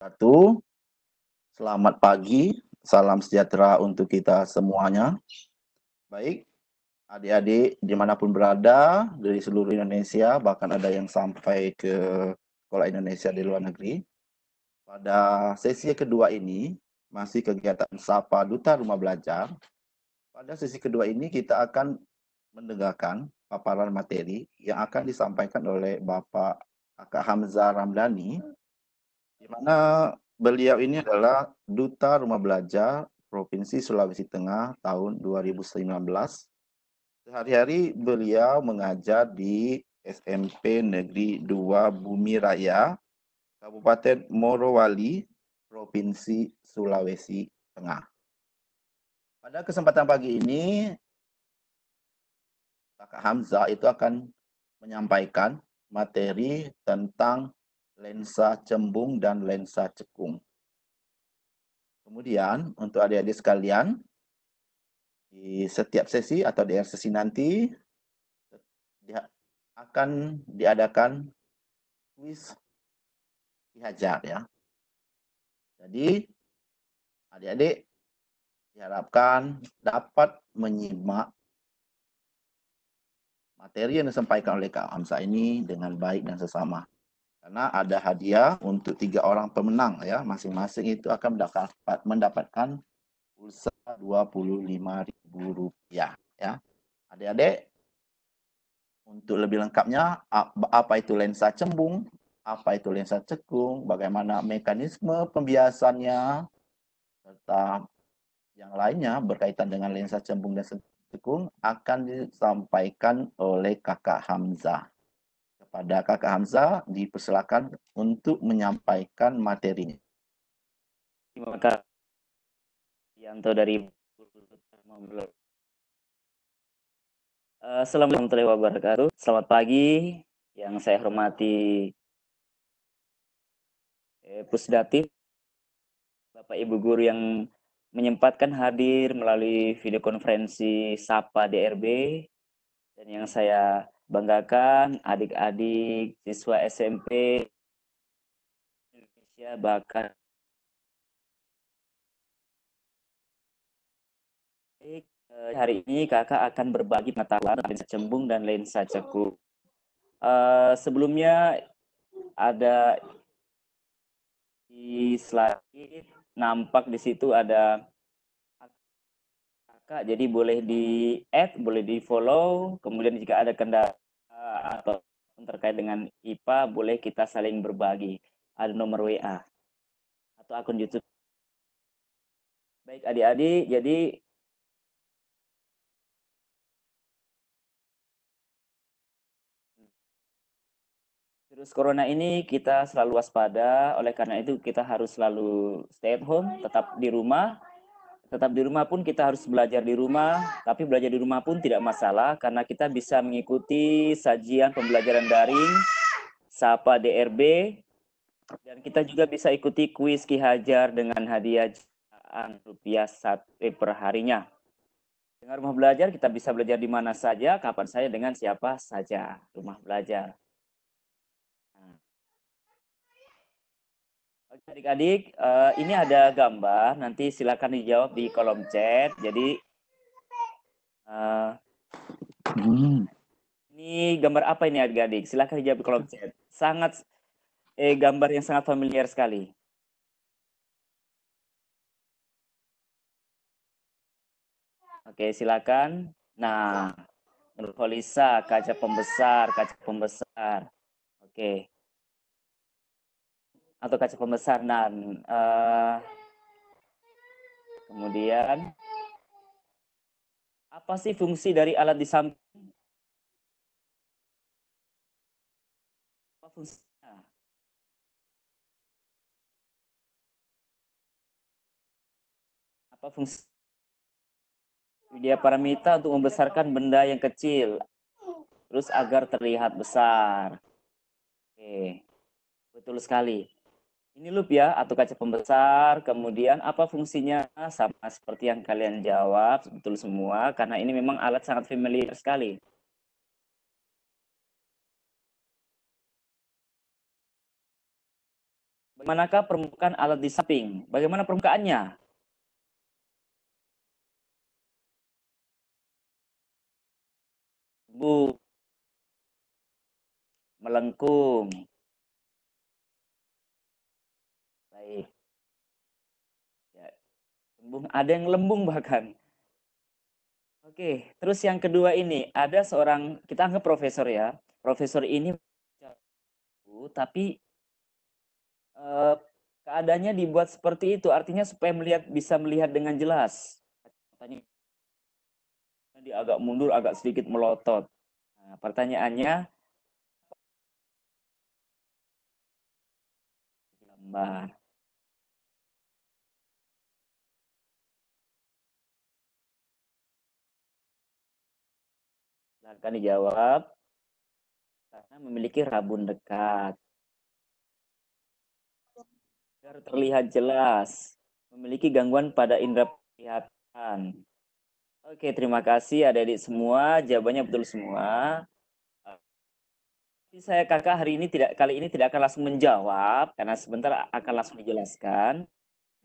wabarakatuh. Selamat pagi, salam sejahtera untuk kita semuanya. Baik, adik-adik di mana pun berada dari seluruh Indonesia, bahkan ada yang sampai ke sekolah Indonesia di luar negeri. Pada sesi kedua ini, masih kegiatan Sapa Duta Rumah Belajar. Pada sesi kedua ini kita akan mendengarkan paparan materi yang akan disampaikan oleh Bapak Kakak Hamzah Ramdhani di mana beliau ini adalah Duta Rumah Belajar Provinsi Sulawesi Tengah tahun 2019. Sehari-hari beliau mengajar di SMP Negeri 2 Bumi Raya, Kabupaten Morowali, Provinsi Sulawesi Tengah. Pada kesempatan pagi ini, Kakak Hamzah itu akan menyampaikan materi tentang lensa cembung dan lensa cekung. Kemudian untuk adik-adik sekalian, di setiap sesi atau di sesi nanti akan diadakan kuis dihajar ya. Jadi adik-adik diharapkan dapat menyimak materi yang disampaikan oleh Kak Hamzah ini dengan baik dan sesama karena ada hadiah untuk tiga orang pemenang ya. Masing-masing itu akan mendapat mendapatkan pulsa dua puluh lima ribu rupiah ya. Adik-adik untuk lebih lengkapnya apa itu lensa cembung apa itu lensa cekung bagaimana mekanisme pembiasannya serta yang lainnya berkaitan dengan lensa cembung dan cekung akan disampaikan oleh kakak Hamzah pada Kakak Hamzah dipersilakan untuk menyampaikan materinya. Terima kasih. Yanto dari Assalamualaikum warahmatullahi wabarakatuh. Selamat pagi yang saya hormati eh, Pusdatif, Bapak Ibu Guru yang menyempatkan hadir melalui video konferensi Sapa DRB dan yang saya banggakan adik-adik siswa SMP Indonesia bahkan eh, hari ini kakak akan berbagi pengetahuan lensa cembung dan lensa ceku. Uh, sebelumnya ada di slide nampak di situ ada kakak, jadi boleh di add, boleh di follow. Kemudian jika ada kendala atau terkait dengan IPA boleh kita saling berbagi. Ada nomor WA atau akun YouTube. Baik adik-adik, jadi virus corona ini kita selalu waspada, oleh karena itu kita harus selalu stay at home, tetap di rumah, tetap di rumah pun kita harus belajar di rumah, tapi belajar di rumah pun tidak masalah karena kita bisa mengikuti sajian pembelajaran daring Sapa DRB dan kita juga bisa ikuti kuis Ki Hajar dengan hadiah rupiah satu per harinya. Dengan rumah belajar kita bisa belajar di mana saja, kapan saja, dengan siapa saja. Rumah belajar. Adik-adik, uh, ini ada gambar, nanti silakan dijawab di kolom chat. Jadi, hmm. ini gambar apa ini adik-adik? Silakan dijawab di kolom chat. Sangat, eh, gambar yang sangat familiar sekali. Oke, silakan. Nah, Nurholisa, kaca pembesar, kaca pembesar. Oke atau kaca pembesar dan uh, kemudian apa sih fungsi dari alat di samping? Apa fungsinya? Apa fungsi Widya Paramita untuk membesarkan benda yang kecil terus agar terlihat besar? Oke betul sekali ini loop ya atau kaca pembesar. Kemudian apa fungsinya? Sama seperti yang kalian jawab, betul semua. Karena ini memang alat sangat familiar sekali. Bagaimanakah permukaan alat di samping? Bagaimana permukaannya? Bu, melengkung. Baik. Ya, lembung. Ada yang lembung bahkan. Oke, terus yang kedua ini ada seorang kita anggap profesor ya. Profesor ini tapi Eh, keadaannya dibuat seperti itu artinya supaya melihat bisa melihat dengan jelas Tanya dia agak mundur agak sedikit melotot nah, pertanyaannya gambar akan dijawab karena memiliki rabun dekat agar terlihat jelas, memiliki gangguan pada indera penglihatan. Oke, terima kasih adik-adik semua, jawabannya betul semua. Saya kakak hari ini tidak kali ini tidak akan langsung menjawab karena sebentar akan langsung dijelaskan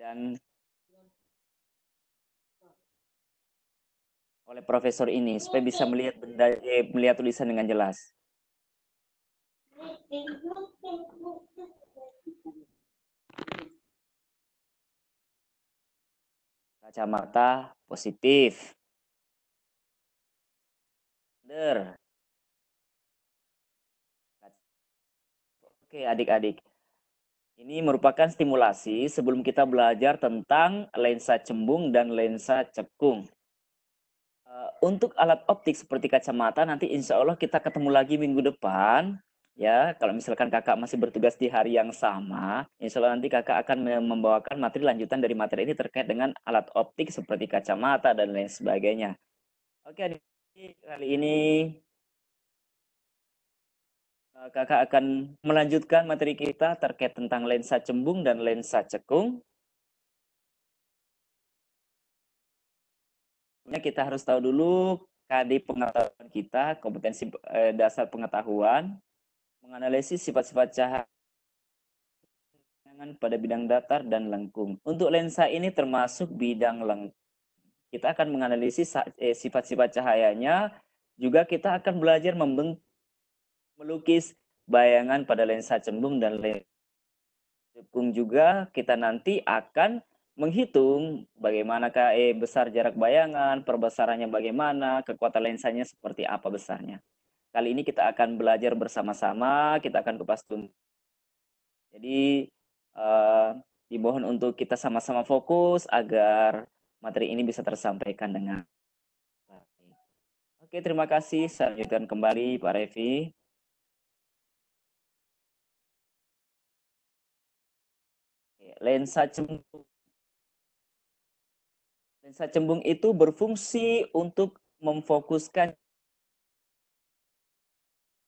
dan oleh profesor ini supaya bisa melihat benda eh, melihat tulisan dengan jelas kacamata positif. Benar. Oke, adik-adik. Ini merupakan stimulasi sebelum kita belajar tentang lensa cembung dan lensa cekung. Eh, untuk alat optik seperti kacamata nanti insya Allah kita ketemu lagi minggu depan ya. Kalau misalkan kakak masih bertugas di hari yang sama insya Allah nanti kakak akan membawakan materi lanjutan dari materi ini terkait dengan alat optik seperti kacamata dan lain sebagainya. Oke kali ini eh, kakak akan melanjutkan materi kita terkait tentang lensa cembung dan lensa cekung kita harus tahu dulu KD pengetahuan kita, kompetensi eh, dasar pengetahuan, menganalisis sifat-sifat cahaya pada bidang datar dan lengkung. Untuk lensa ini termasuk bidang lengkung. Kita akan menganalisis eh, sifat-sifat cahayanya, juga kita akan belajar membentuk melukis bayangan pada lensa cembung dan lensa cekung juga kita nanti akan menghitung bagaimana eh, besar jarak bayangan, perbesarannya bagaimana, kekuatan lensanya seperti apa besarnya. Kali ini kita akan belajar bersama-sama, kita akan kupas tuntas. Jadi uh, dimohon untuk kita sama-sama fokus agar materi ini bisa tersampaikan dengan baik. Oke, terima kasih. Saya lanjutkan kembali Pak Revi. Lensa cembung. Lensa cembung itu berfungsi untuk memfokuskan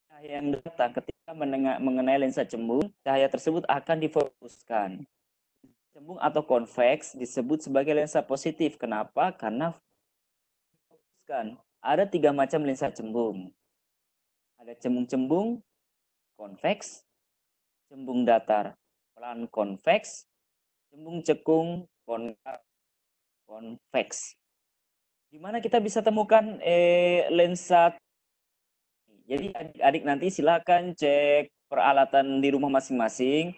cahaya yang datang ketika mengenai lensa cembung, cahaya tersebut akan difokuskan. Cembung atau konveks disebut sebagai lensa positif. Kenapa? Karena difokuskan. Ada tiga macam lensa cembung. Ada cembung-cembung, konveks, cembung datar, pelan konveks, cembung cekung, konveks. Di mana kita bisa temukan eh, lensa jadi adik-adik nanti silakan cek peralatan di rumah masing-masing.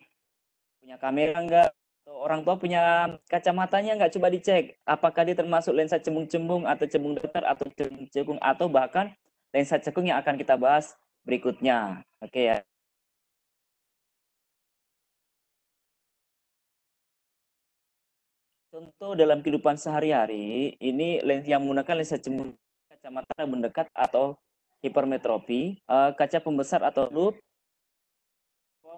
Punya kamera enggak? Atau orang tua punya kacamatanya enggak? Coba dicek. Apakah dia termasuk lensa cembung-cembung atau cembung datar atau cembung cekung atau bahkan lensa cekung yang akan kita bahas berikutnya. Oke ya. Contoh dalam kehidupan sehari-hari, ini lens yang menggunakan lensa cembung kacamata mendekat atau hipermetropi, uh, kaca pembesar atau loop,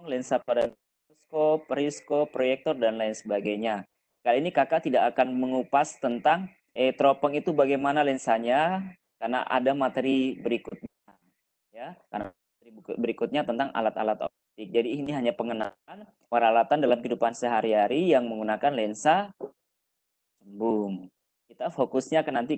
lensa pada mikroskop, periskop, proyektor, dan lain sebagainya. Kali ini kakak tidak akan mengupas tentang eh, teropong itu bagaimana lensanya, karena ada materi berikutnya. ya Karena materi berikutnya tentang alat-alat optik. Jadi ini hanya pengenalan peralatan dalam kehidupan sehari-hari yang menggunakan lensa cembung. Kita fokusnya ke nanti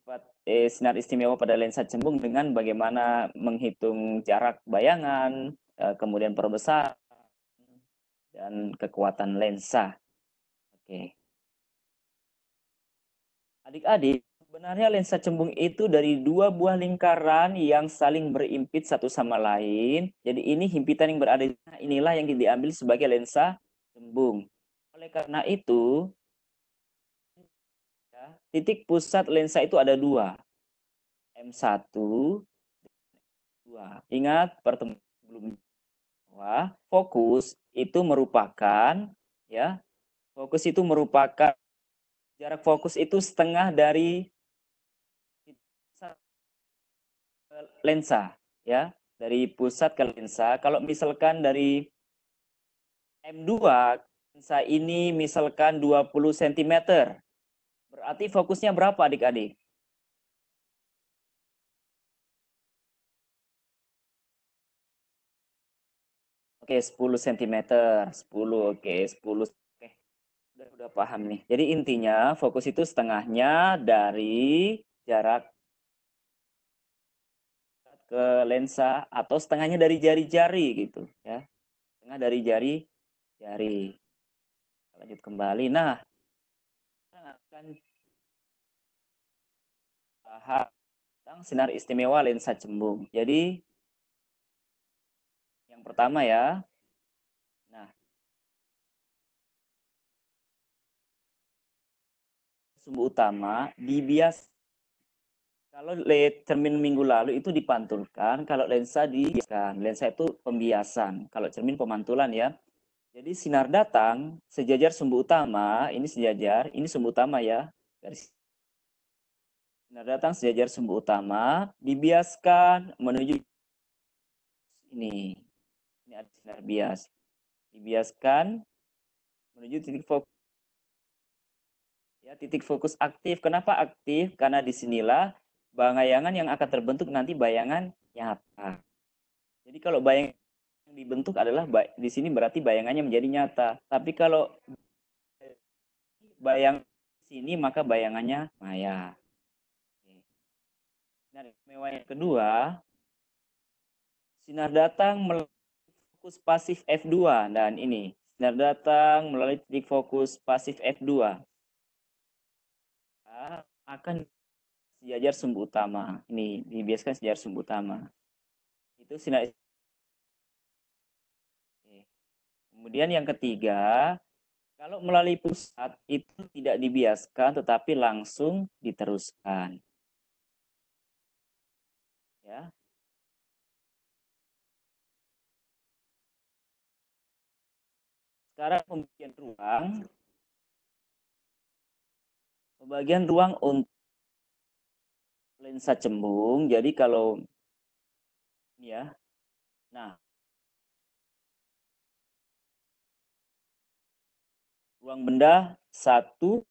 sifat eh, sinar istimewa pada lensa cembung dengan bagaimana menghitung jarak bayangan, eh, kemudian perbesar, dan kekuatan lensa. Oke. Adik-adik, sebenarnya lensa cembung itu dari dua buah lingkaran yang saling berimpit satu sama lain. Jadi ini himpitan yang berada di inilah yang diambil sebagai lensa cembung. Oleh karena itu, titik pusat lensa itu ada dua. M1, 2. Ingat pertemuan sebelumnya fokus itu merupakan ya fokus itu merupakan jarak fokus itu setengah dari lensa ya dari pusat ke lensa kalau misalkan dari M2 lensa ini misalkan 20 cm berarti fokusnya berapa adik-adik Oke, 10 cm. 10, oke, 10. Oke, udah, udah paham nih. Jadi intinya fokus itu setengahnya dari jarak ke lensa atau setengahnya dari jari-jari gitu ya. Setengah dari jari-jari. Lanjut kembali. Nah, akan bahas tentang sinar istimewa lensa cembung. Jadi yang pertama ya. Nah. Sumbu utama dibias kalau cermin minggu lalu itu dipantulkan, kalau lensa dibiaskan. Lensa itu pembiasan, kalau cermin pemantulan ya. Jadi sinar datang sejajar sumbu utama, ini sejajar, ini sumbu utama ya. Dari sinar datang sejajar sumbu utama, dibiaskan menuju ini ini ada sinar bias. Dibiaskan menuju titik fokus. Ya, titik fokus aktif. Kenapa aktif? Karena di sinilah bayangan yang akan terbentuk nanti bayangan nyata. Jadi kalau bayang yang dibentuk adalah di sini berarti bayangannya menjadi nyata. Tapi kalau bayang sini maka bayangannya maya. Nah, mewah yang kedua, sinar datang melalui fokus pasif F2 dan ini sinar datang melalui titik fokus pasif F2 akan sejajar sumbu utama. Ini dibiaskan sejajar sumbu utama. Itu sinar kemudian yang ketiga kalau melalui pusat itu tidak dibiaskan tetapi langsung diteruskan ya Sekarang pembagian ruang. Pembagian ruang untuk lensa cembung. Jadi kalau ya. Nah. Ruang benda satu.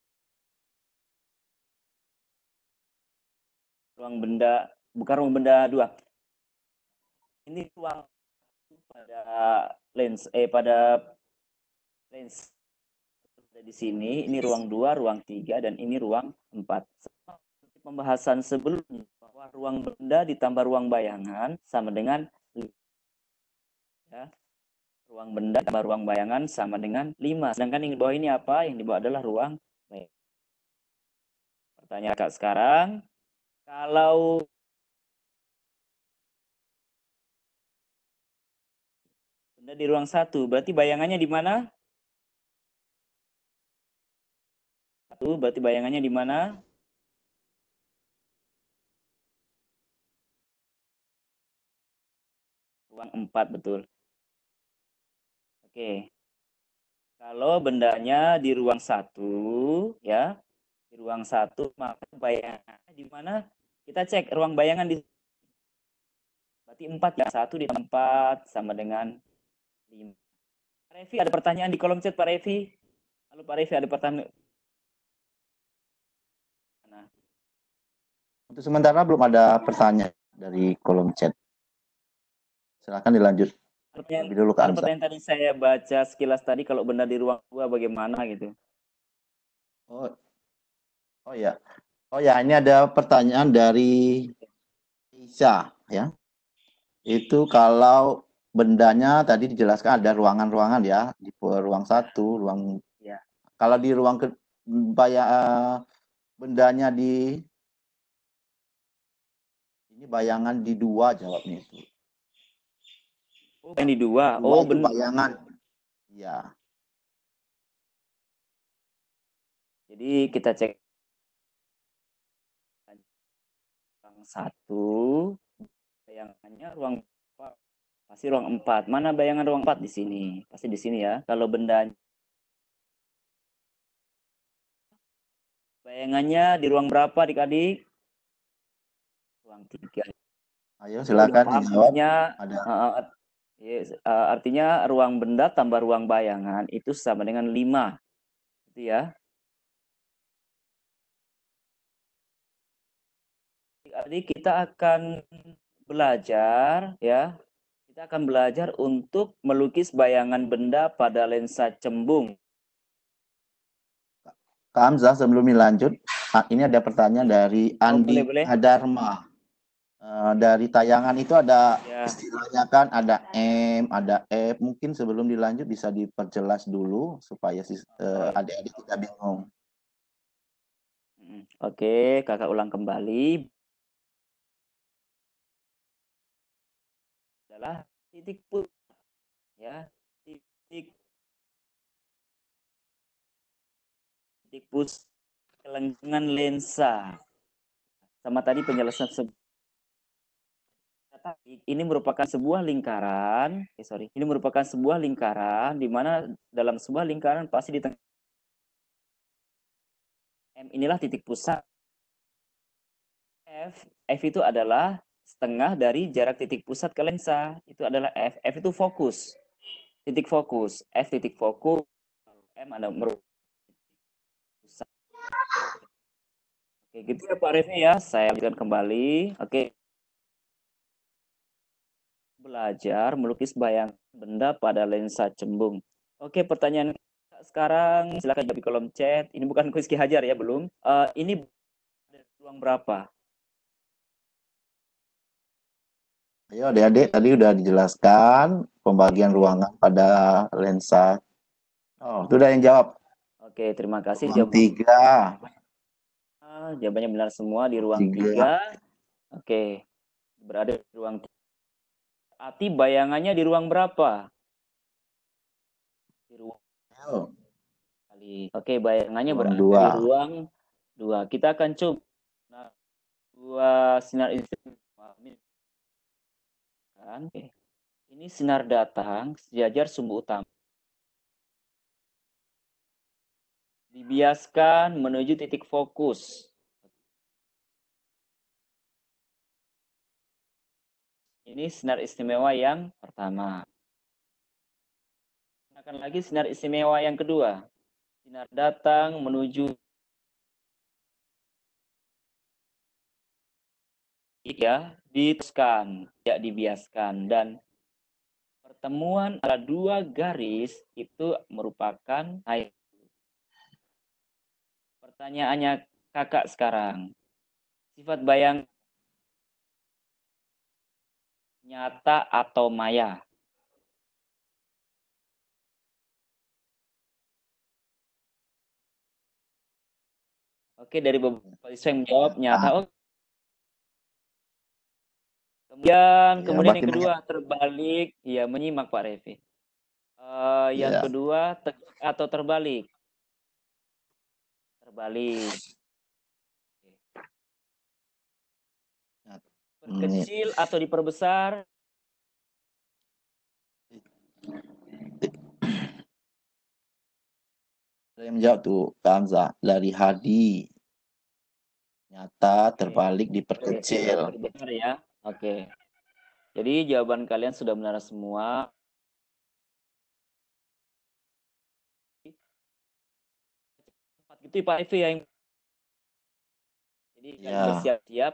Ruang benda bukan ruang benda dua. Ini ruang pada lens eh pada range ada di sini, ini ruang 2, ruang 3, dan ini ruang 4. Pembahasan sebelumnya bahwa ruang benda ditambah ruang bayangan sama dengan ya, ruang benda tambah ruang bayangan sama dengan 5. Sedangkan yang di bawah ini apa? Yang di bawah adalah ruang. Pertanyaan kak sekarang, kalau benda di ruang satu, berarti bayangannya di mana? satu, berarti bayangannya di mana? Ruang empat betul. Oke. Kalau bendanya di ruang satu, ya, di ruang satu, maka bayangannya di mana? Kita cek ruang bayangan di berarti empat ya, satu di tempat sama dengan lima. Pak Revi ada pertanyaan di kolom chat Pak Revi. Halo Pak Revi ada pertanyaan Untuk sementara belum ada pertanyaan dari kolom chat. Silakan dilanjut. Pertanyaan, dulu ke pertanyaan tadi saya baca sekilas tadi kalau benda di ruang dua bagaimana gitu. Oh, oh ya, oh ya ini ada pertanyaan dari Isa ya. Itu kalau bendanya tadi dijelaskan ada ruangan-ruangan ya di ruang satu, ruang Ya. kalau di ruang ke baya bendanya di ini bayangan di dua jawabnya itu. Oh, yang di dua. Dua Oh, benar. bayangan. Ya. Jadi kita cek ruang satu, bayangannya ruang empat. Pasti ruang empat. Mana bayangan ruang empat di sini? Pasti di sini ya. Kalau benda bayangannya di ruang berapa adik-adik? Ruang tiga. Ayo silakan dijawab. Ada uh, yes, uh, artinya ruang benda tambah ruang bayangan itu sama dengan lima. Gitu ya. Adik kita akan belajar ya. Kita akan belajar untuk melukis bayangan benda pada lensa cembung. Kak Hamzah sebelum dilanjut, ini ada pertanyaan dari Andi boleh, boleh. Adarma. Eh, dari tayangan itu ada Ya. istilahnya kan ada M, ada F. Mungkin sebelum dilanjut bisa diperjelas dulu supaya eh, adik-adik tidak bingung. Oke, kakak ulang kembali. Adalah titik put ya, titik titik pus kelengkungan lensa. Sama tadi penjelasan se- ini merupakan sebuah lingkaran, eh sorry, ini merupakan sebuah lingkaran di mana dalam sebuah lingkaran pasti di tengah M inilah titik pusat. F, F itu adalah setengah dari jarak titik pusat ke lensa. Itu adalah F. F itu fokus. Titik fokus. F titik fokus. M ada merupakan. Oke, gitu ya Pak Revi ya. Saya lanjutkan kembali. Oke. Belajar melukis bayang benda pada lensa cembung. Oke, pertanyaan sekarang silakan jawab di kolom chat. Ini bukan kuis Ki Hajar ya, belum. Eh, ini ruang berapa? Ayo adik-adik, tadi udah dijelaskan pembagian ruangan pada lensa. Oh, itu udah yang jawab. Oke, terima kasih. Ruang Jawab tiga. jawabannya benar semua di ruang Tiga. tiga. Oke, berada di ruang tiga. Berarti bayangannya di ruang berapa? Di ruang Ayo. kali. Oke, bayangannya Ruang berada dua. di ruang dua. Kita akan coba nah, dua sinar. Kan? Oke. Ini sinar datang sejajar sumbu utama. Dibiaskan menuju titik fokus. Ini sinar istimewa yang pertama. Akan lagi sinar istimewa yang kedua. Sinar datang menuju ya diteruskan, tidak dibiaskan dan pertemuan antara dua garis itu merupakan air. Pertanyaannya kakak sekarang, sifat bayang nyata atau maya? Oke, dari beberapa siswa yang menjawab nyata. Oh. Kemudian, Ya, kemudian yang kedua terbalik, iya menyimak Pak Revi. Eh, yang Ya. kedua tegak atau terbalik? Terbalik. Berkecil atau diperbesar? Yang menjawab tuh, Kak Hamzah. Dari Hadi. Nyata, terbalik, diperkecil. Benar ya. Oke. Jadi jawaban kalian sudah benar semua. Gitu ya, Pak Evi ya. yang- Jadi Ya. bersiap-siap.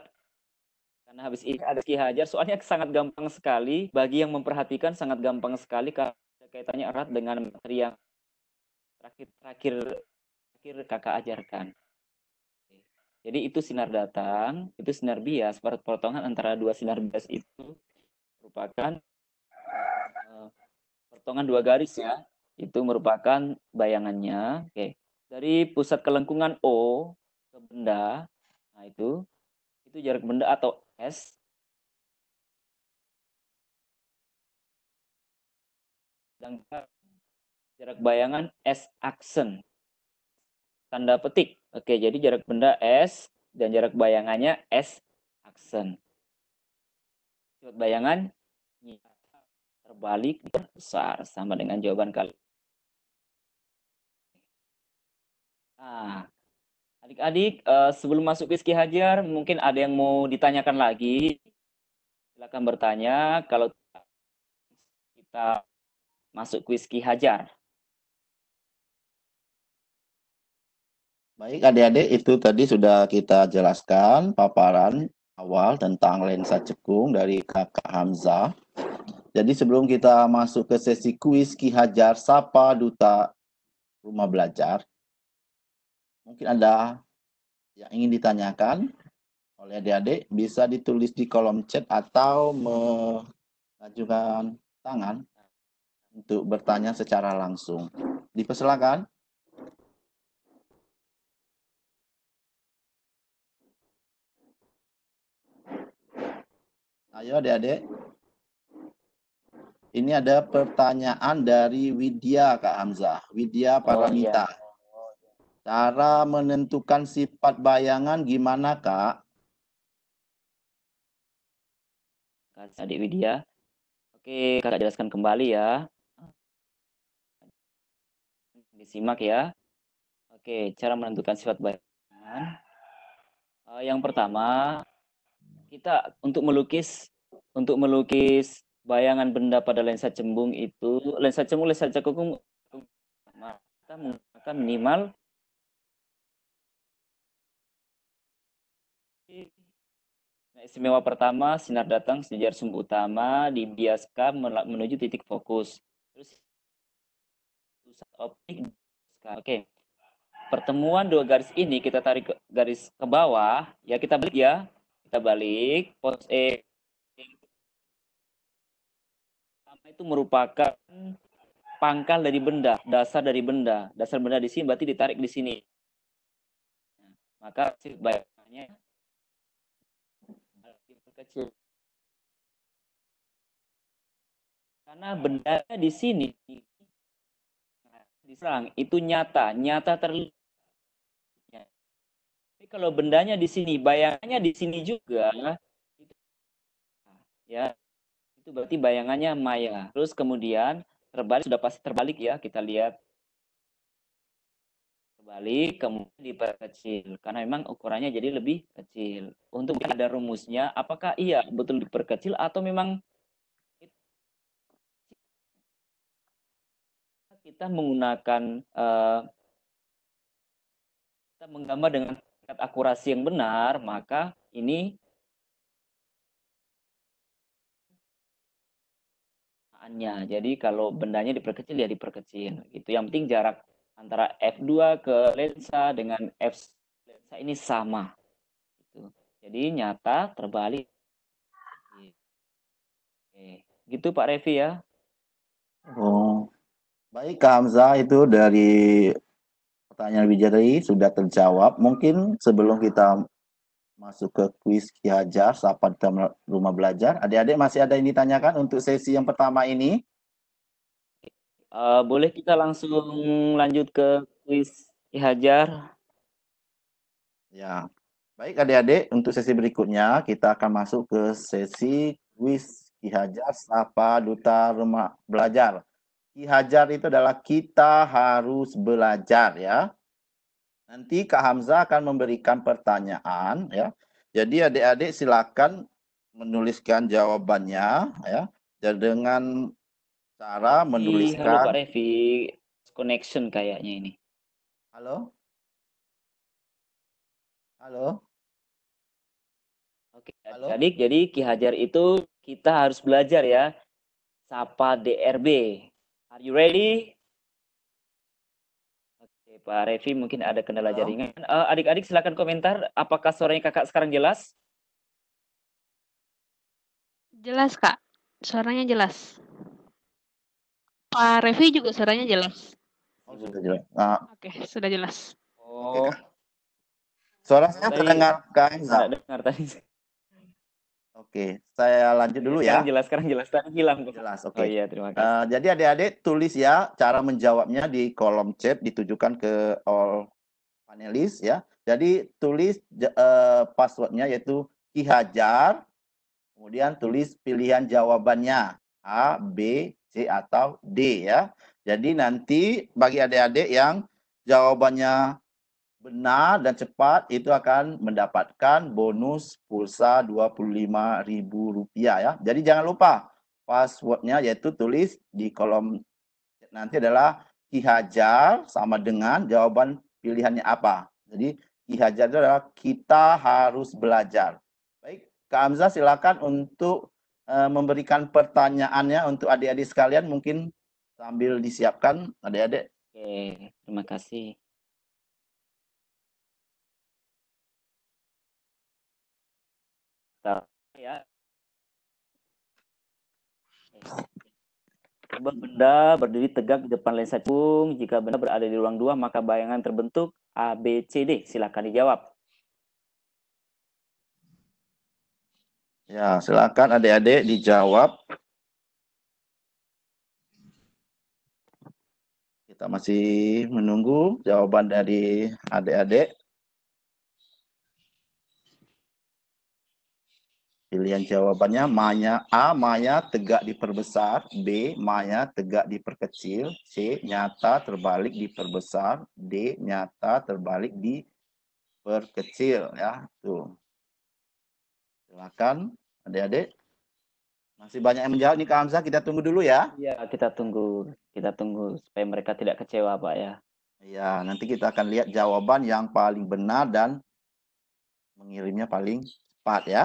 Karena habis ini ada Ki Hajar. Soalnya sangat gampang sekali. Bagi yang memperhatikan sangat gampang sekali. Karena kaitannya erat dengan materi yang terakhir terakhir terakhir kakak ajarkan. Jadi itu sinar datang, itu sinar bias, perpotongan antara dua sinar bias itu merupakan perpotongan dua garis ya. itu merupakan bayangannya. Oke. Dari pusat kelengkungan O ke benda, nah itu itu jarak benda atau S. Dan jarak bayangan S aksen. Tanda petik. Oke, jadi jarak benda S dan jarak bayangannya S aksen. Sifat bayangan terbalik besar sama dengan jawaban kalian. Nah, adik-adik, uh, sebelum masuk Ki Hajar, mungkin ada yang mau ditanyakan lagi. Silakan bertanya. Kalau kita masuk kuis Ki Hajar. Baik adik-adik, itu tadi sudah kita jelaskan paparan awal tentang lensa cekung dari kakak Hamzah. Jadi sebelum kita masuk ke sesi kuis Ki Hajar Sapa Duta Rumah Belajar, mungkin ada yang ingin ditanyakan oleh adik-adik, bisa ditulis di kolom chat atau mengajukan tangan untuk bertanya secara langsung. Dipersilakan. Ayo adik-adik. Ini ada pertanyaan dari Widya Kak Hamzah. Widya Paramita. Oh, iya. Cara menentukan sifat bayangan gimana, Kak? Kak Adik Widya. Oke, Kakak jelaskan kembali ya. Disimak ya. Oke, cara menentukan sifat bayangan. Uh, yang pertama, kita untuk melukis untuk melukis bayangan benda pada lensa cembung itu lensa cembung lensa cekung kita menggunakan minimal Nah, istimewa pertama, sinar datang sejajar sumber utama dibiaskan menuju titik fokus. Terus optik. Oke. Pertemuan dua garis ini kita tarik ke garis ke bawah, ya kita balik ya. Kita balik pos E itu merupakan pangkal dari benda, dasar dari benda. Dasar benda di sini berarti ditarik di sini. Nah, maka bayangannya kecil. Karena benda di sini diserang itu nyata, nyata terlihat. Tapi kalau bendanya di sini, bayangannya di sini juga, ya itu berarti bayangannya maya. Terus kemudian terbalik sudah pasti terbalik ya, kita lihat balik kemudian diperkecil karena memang ukurannya jadi lebih kecil. Untuk ada rumusnya apakah iya betul diperkecil atau memang kita menggunakan uh, kita menggambar dengan tingkat akurasi yang benar, maka ini Jadi kalau bendanya diperkecil ya diperkecil gitu. Yang penting jarak antara f2 ke lensa dengan f lensa ini sama. Gitu. Jadi nyata terbalik. Oke. Gitu Pak Revi ya. Oh. Baik Kak Hamzah itu dari pertanyaan Wijari sudah terjawab. Mungkin sebelum kita masuk ke kuis Ki Hajar, sahabat rumah belajar, adik-adik masih ada yang ditanyakan untuk sesi yang pertama ini? Uh, boleh kita langsung lanjut ke kuis Hajar? Ya, baik adik-adik, untuk sesi berikutnya kita akan masuk ke sesi kuis Ki Hajar Sapa Duta Rumah Belajar. Ki Hajar itu adalah kita harus belajar ya. Nanti Kak Hamzah akan memberikan pertanyaan ya. Jadi adik-adik silakan menuliskan jawabannya ya. Dan dengan cara menuliskan. Halo Pak Revi, connection kayaknya ini. Halo? Halo? Oke, adik, jadi Ki Hajar itu kita harus belajar ya. Sapa DRB. Are you ready? Oke, Pak Revi mungkin ada kendala Halo? jaringan. Uh, adik-adik silakan komentar. Apakah suaranya kakak sekarang jelas? Jelas, Kak. Suaranya jelas. Pak Revi juga suaranya jelas. Oh, sudah jelas. Nah, Oke, sudah jelas. Oh, suara saya Tadi- terdengar tidak dengar tadi. Oke, saya lanjut dulu ya. Sekarang jelas, sekarang jelas. Tadi hilang. kok. Jelas, oke. Oh iya, terima kasih. Eh, jadi adik-adik tulis ya cara menjawabnya di kolom chat ditujukan ke all panelis ya. Jadi tulis eh, passwordnya yaitu Ki Hajar, kemudian tulis pilihan jawabannya A, B, C atau D ya. Jadi nanti bagi adik-adik yang jawabannya benar dan cepat itu akan mendapatkan bonus pulsa Rp25.000 ya. Jadi jangan lupa passwordnya yaitu tulis di kolom nanti adalah Ki Hajar sama dengan jawaban pilihannya apa. Jadi Ki Hajar itu adalah kita harus belajar. Baik, Kak Hamzah silakan untuk memberikan pertanyaannya untuk adik-adik sekalian mungkin sambil disiapkan adik-adik. Oke, terima kasih. Ya. Benda berdiri tegak di depan lensa cakung. Jika benda berada di ruang dua, maka bayangan terbentuk A, B, C, D. Silakan dijawab. Ya, silakan adik-adik dijawab. Kita masih menunggu jawaban dari adik-adik. Pilihan jawabannya Maya A. Maya tegak diperbesar. B. Maya tegak diperkecil. C. Nyata terbalik diperbesar. D. Nyata terbalik diperkecil. Ya, tuh. Silakan adik-adik. Masih banyak yang menjawab nih Kak Hamzah, kita tunggu dulu ya. Ya, kita tunggu. Kita tunggu supaya mereka tidak kecewa, Pak ya. Ya, nanti kita akan lihat jawaban yang paling benar dan mengirimnya paling cepat ya.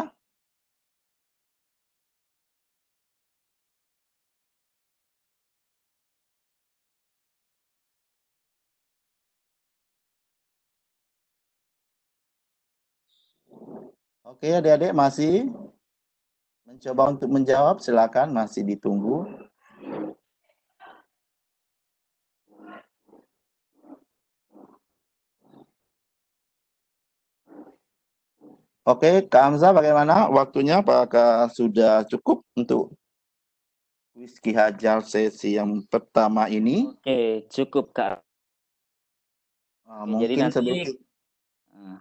Oke, adik-adik masih mencoba untuk menjawab, silakan masih ditunggu. Oke, Kak Hamzah bagaimana waktunya? Apakah sudah cukup untuk kuis Ki Hajar sesi yang pertama ini? Oke, cukup, Kak. Uh, Oke, jadi mungkin nanti- sebelum Nah,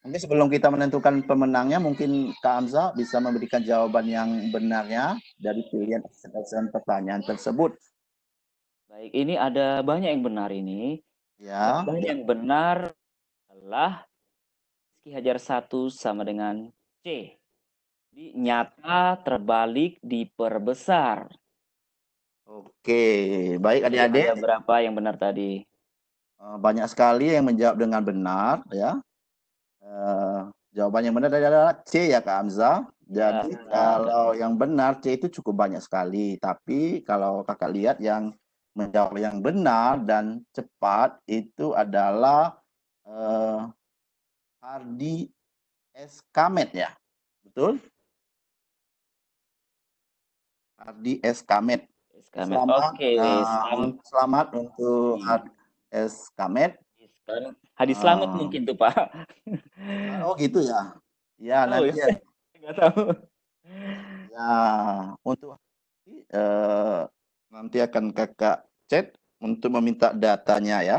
mungkin sebelum kita menentukan pemenangnya, mungkin Kak Hamzah bisa memberikan jawaban yang benarnya dari pilihan exception pertanyaan tersebut. Baik, ini ada banyak yang benar ini. Ya, Banyak yang benar adalah Ki Hajar 1 sama dengan C. Jadi nyata terbalik diperbesar. oke, baik adik-adik. Ada berapa yang benar tadi? Eh, banyak sekali yang menjawab dengan benar ya. Eh, jawaban yang benar adalah C ya Kak Hamzah. Jadi Ya. kalau yang benar C itu cukup banyak sekali. Tapi kalau kakak lihat yang menjawab yang benar dan cepat itu adalah eh, Hardi S. Kamet ya. Betul? Hardi S. Kamet. Kamet. Selamat, Oke, eh, selamat. untuk Hardi S. Kamet. Hadis selamat Ah. mungkin tuh Pak. Oh gitu ya. Ya Oh, nanti iya. ya, Nggak tahu. ya, untuk eh, nanti akan kakak chat untuk meminta datanya ya.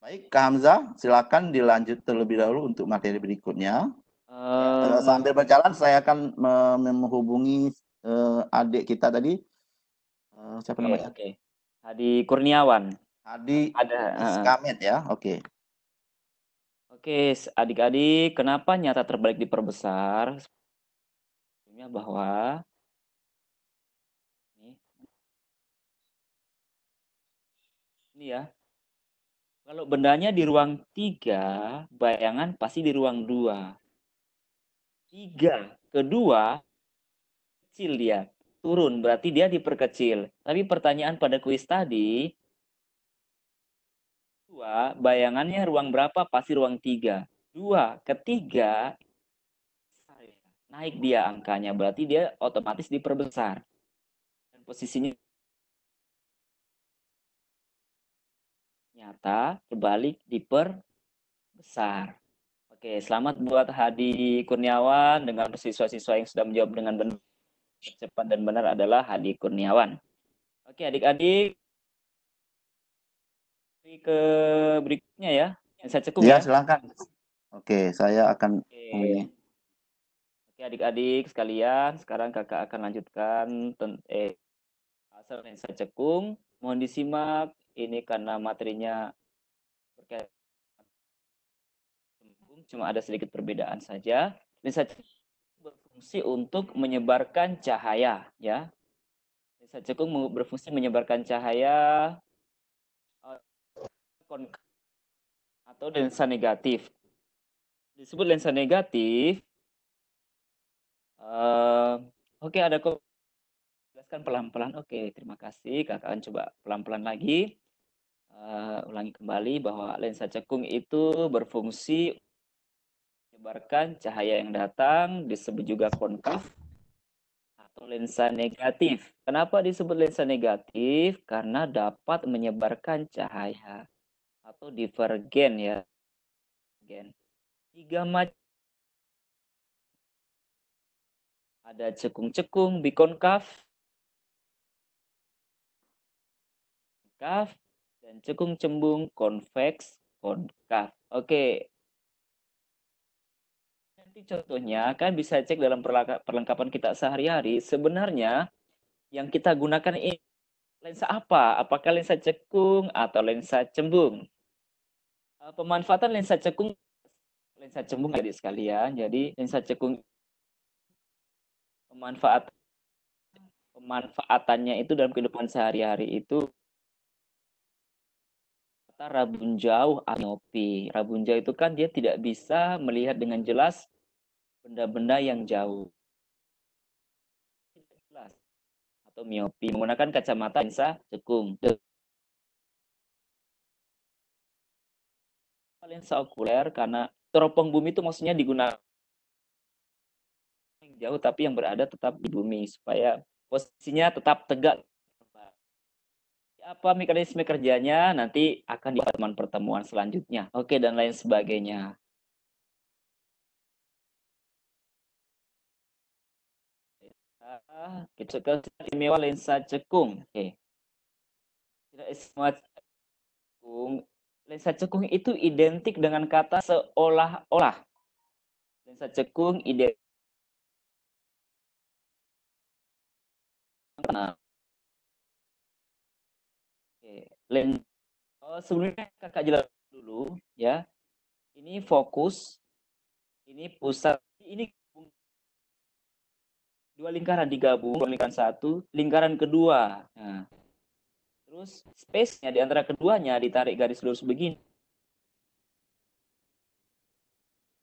Baik, Kak Hamzah, silakan dilanjut terlebih dahulu untuk materi berikutnya. Eh, sambil berjalan saya akan me- menghubungi eh, adik kita tadi. Eh, siapa oke, namanya? oke. Hadi Kurniawan. Adi Ada. Iskamet ya. Oke. Oke, s- adik-adik, kenapa nyata terbalik diperbesar? Sebetulnya bahwa ini, ini ya, kalau bendanya di ruang tiga, bayangan pasti di ruang dua. Tiga, kedua, kecil dia, turun, berarti dia diperkecil. Tapi pertanyaan pada kuis tadi, Dua, bayangannya ruang berapa? Pasti ruang tiga. Dua, ketiga, naik dia angkanya. Berarti dia otomatis diperbesar. Dan posisinya nyata, terbalik, diperbesar. Oke, selamat buat Hadi Kurniawan dengan siswa-siswa yang sudah menjawab dengan benar. Cepat dan benar adalah Hadi Kurniawan. Oke, adik-adik, ke berikutnya ya. Yang saya cekung Ya, ya. silakan. Oke, saya akan Oke. adik-adik sekalian, sekarang kakak akan lanjutkan ten- eh asal lensa cekung. Mohon disimak ini karena materinya berkaitan cuma ada sedikit perbedaan saja. Lensa cekung berfungsi untuk menyebarkan cahaya, ya. Lensa cekung berfungsi menyebarkan cahaya konkav atau lensa negatif. Disebut lensa negatif Eh, oke, ada kok. Jelaskan pelan-pelan. Oke, terima kasih. Kakak akan coba pelan-pelan lagi. Eh, ulangi kembali bahwa lensa cekung itu berfungsi menyebarkan cahaya yang datang, disebut juga konkav atau lensa negatif. Kenapa disebut lensa negatif? Karena dapat menyebarkan cahaya atau divergen ya. Divergen. Tiga macam ada cekung-cekung bikonkav, konkav, dan cekung cembung konveks konkav. Oke. Nanti contohnya kan bisa cek dalam perlengkapan kita sehari-hari. Sebenarnya yang kita gunakan ini lensa apa? Apakah lensa cekung atau lensa cembung? Eh, Pemanfaatan lensa cekung lensa cembung adik sekalian. Jadi lensa cekung pemanfaat pemanfaatannya itu dalam kehidupan sehari-hari itu kata rabun jauh amiopi. Rabun jauh itu kan dia tidak bisa melihat dengan jelas benda-benda yang jauh. Atau miopi menggunakan kacamata lensa cekung. Lensa okuler karena teropong bumi itu maksudnya digunakan jauh tapi yang berada tetap di bumi supaya posisinya tetap tegak. Apa mekanisme kerjanya nanti akan di pertemuan-pertemuan selanjutnya. Oke dan lain sebagainya. Kita ke istimewa lensa cekung. Oke. Tidak cekung. Lensa cekung itu identik dengan kata seolah-olah. Lensa cekung identik Nah. Oke, len oh, sebelumnya kakak jelaskan dulu ya. Ini fokus, ini pusat, ini dua lingkaran digabung, lingkaran satu, lingkaran kedua. Nah, terus space-nya di antara keduanya ditarik garis lurus begini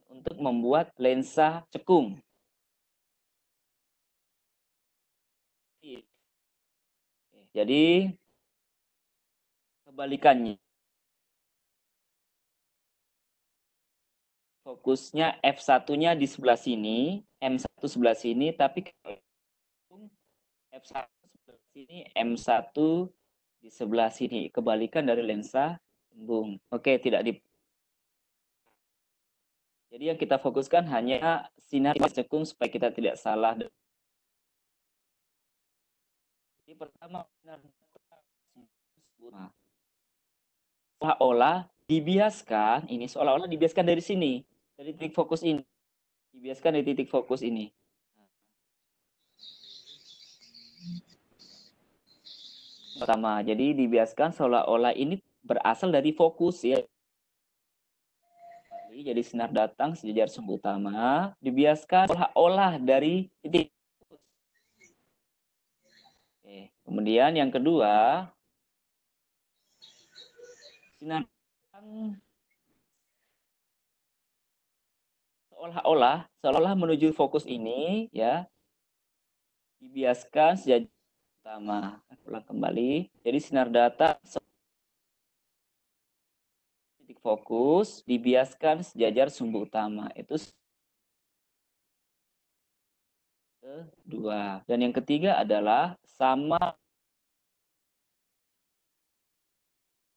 untuk membuat lensa cekung. Jadi kebalikannya. Fokusnya F1-nya di sebelah sini, M1 sebelah sini, tapi F1 sebelah sini, M1 di sebelah sini. Kebalikan dari lensa cembung. Oke, tidak di Jadi yang kita fokuskan hanya sinar cekung supaya kita tidak salah. Jadi pertama sinar seolah-olah dibiaskan ini seolah-olah dibiaskan dari sini dari titik fokus ini dibiaskan dari titik fokus ini pertama jadi dibiaskan seolah-olah ini berasal dari fokus ya jadi sinar datang sejajar sumbu utama dibiaskan seolah-olah dari titik. Oke. kemudian yang kedua sinar datang seolah-olah seolah-olah menuju fokus ini ya dibiaskan sejajar utama ulang kembali jadi sinar data titik fokus dibiaskan sejajar sumbu utama itu kedua dan yang ketiga adalah sama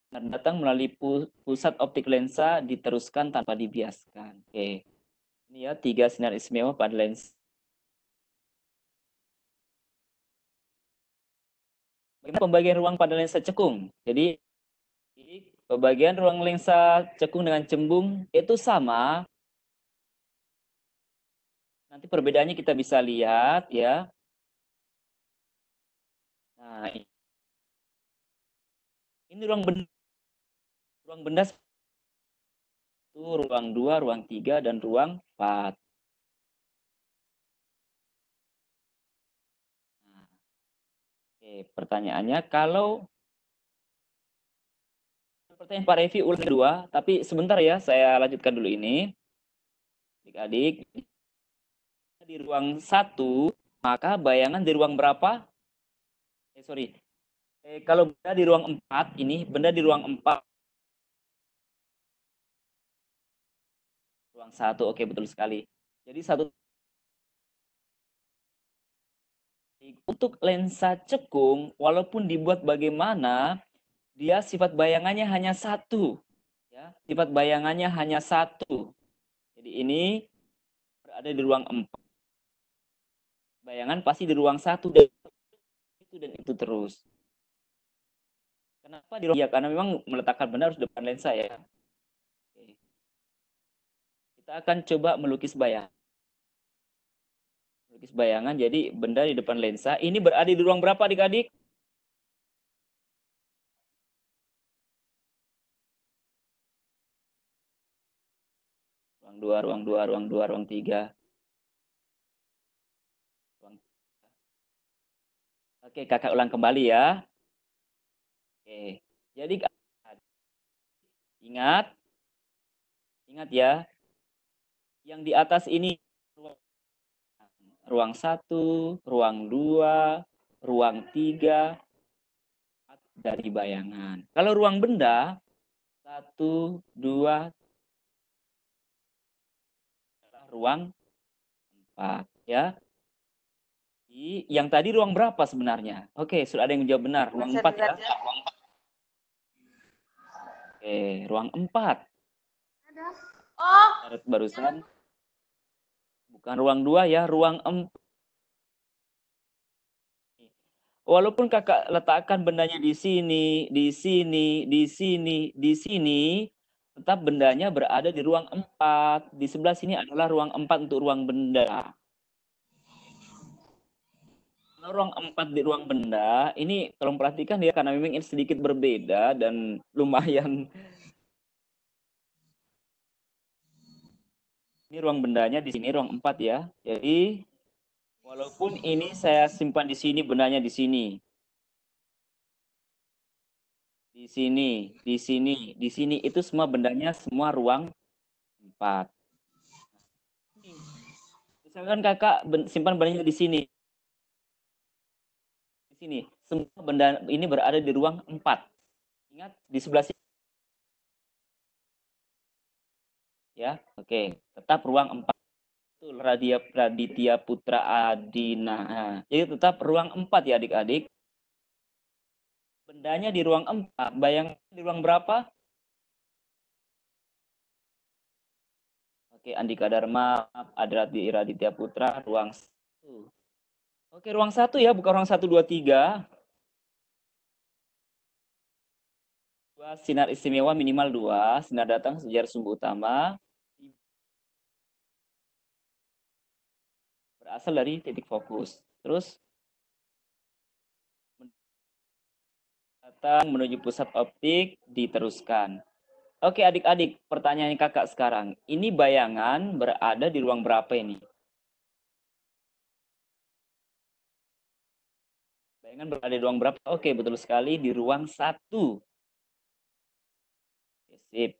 datang melalui pu- pusat optik lensa diteruskan tanpa dibiaskan. Oke. Ini ya tiga sinar istimewa pada lensa. pembagian ruang pada lensa cekung. Jadi pembagian ruang lensa cekung dengan cembung itu sama. Nanti perbedaannya kita bisa lihat ya. Nah, ini ruang benda, ruang benda ruang dua, ruang tiga, dan ruang empat. Oke, pertanyaannya kalau pertanyaan Pak Revi ulang kedua, tapi sebentar ya, saya lanjutkan dulu ini. Adik-adik, di ruang satu, maka bayangan di ruang berapa? Eh, sorry. Eh, kalau benda di ruang empat, ini benda di ruang empat. Ruang satu, oke betul sekali. Jadi satu untuk lensa cekung, walaupun dibuat bagaimana, dia sifat bayangannya hanya satu. Ya, sifat bayangannya hanya satu. Jadi ini berada di ruang empat. Bayangan pasti di ruang satu dan itu dan itu terus. Kenapa di ruang? Ya karena memang meletakkan benda harus depan lensa ya. Kita akan coba melukis bayang. Melukis bayangan jadi benda di depan lensa. Ini berada di ruang berapa adik-adik? Ruang dua, ruang dua, ruang dua, ruang tiga. Oke, kakak ulang kembali ya. Oke, jadi ingat, ingat ya, yang di atas ini ruang satu, ruang dua, ruang tiga dari bayangan. Kalau ruang benda satu, dua, ruang empat ya yang tadi ruang berapa sebenarnya? Oke, sudah ada yang menjawab benar. Ruang empat ya. Oke, ruang empat. Oh. Barusan. Bukan ruang dua ya, ruang empat. Walaupun kakak letakkan bendanya di sini, di sini, di sini, di sini, tetap bendanya berada di ruang empat. Di sebelah sini adalah ruang empat untuk ruang benda ruang empat di ruang benda ini tolong perhatikan ya karena memang ini sedikit berbeda dan lumayan ini ruang bendanya di sini ruang empat ya jadi walaupun ini saya simpan di sini bendanya di sini di sini di sini di sini itu semua bendanya semua ruang empat misalkan kakak simpan bendanya di sini sini. Semua benda ini berada di ruang 4. Ingat di sebelah sini. Ya, oke. Tetap ruang 4. Itu Radia Praditya Putra Adina. Jadi tetap ruang 4 ya adik-adik. Bendanya di ruang 4. Bayang di ruang berapa? Oke, Andika Dharma, Adrati Raditya Putra, ruang 1. Oke, ruang satu ya, bukan ruang satu, dua, tiga. Dua, sinar istimewa minimal dua, sinar datang sejarah sumber utama. Berasal dari titik fokus. Terus, datang menuju pusat optik, diteruskan. Oke adik-adik, pertanyaan kakak sekarang. Ini bayangan berada di ruang berapa ini? Bayangan berada di ruang berapa? Oke, betul sekali di ruang satu. Sip.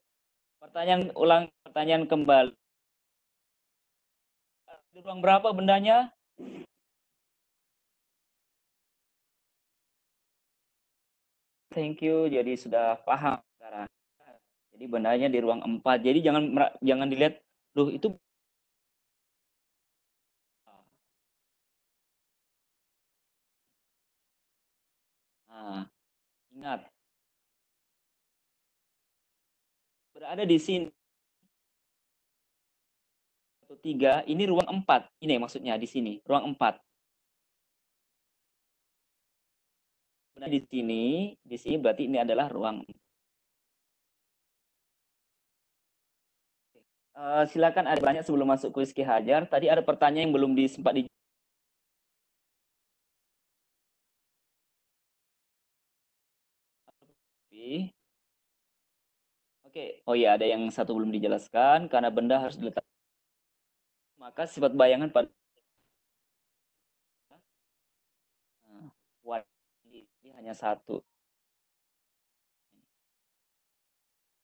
Pertanyaan ulang, pertanyaan kembali. Di ruang berapa bendanya? Thank you. Jadi sudah paham sekarang. Jadi bendanya di ruang empat. Jadi jangan jangan dilihat, loh itu Nah, ingat. berada di sini tiga ini ruang empat ini maksudnya di sini ruang empat Nah, di sini di sini berarti ini adalah ruang Uh, silakan ada banyak sebelum masuk kuis Ki Hajar. Tadi ada pertanyaan yang belum disempat di Oke, oh iya ada yang satu belum dijelaskan karena benda harus diletak. Maka sifat bayangan pada ini hanya satu.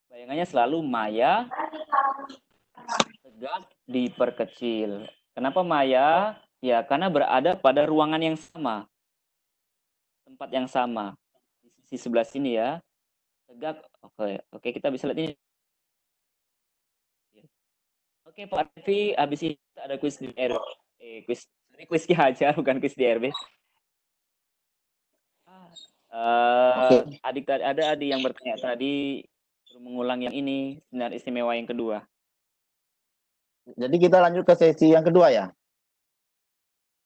Bayangannya selalu maya tegak diperkecil. Kenapa maya? Ya, karena berada pada ruangan yang sama. Tempat yang sama. Di sisi sebelah sini ya. Tegak. Oke, oke kita bisa lihat ini. Oke, Pak Arfi, habis ini ada kuis di RB. Eh, kuis, sorry, kuis Ki Hajar, bukan kuis di RB. Uh, okay. adik tadi ada adik yang bertanya tadi mengulang yang ini sinar istimewa yang kedua. Jadi kita lanjut ke sesi yang kedua ya?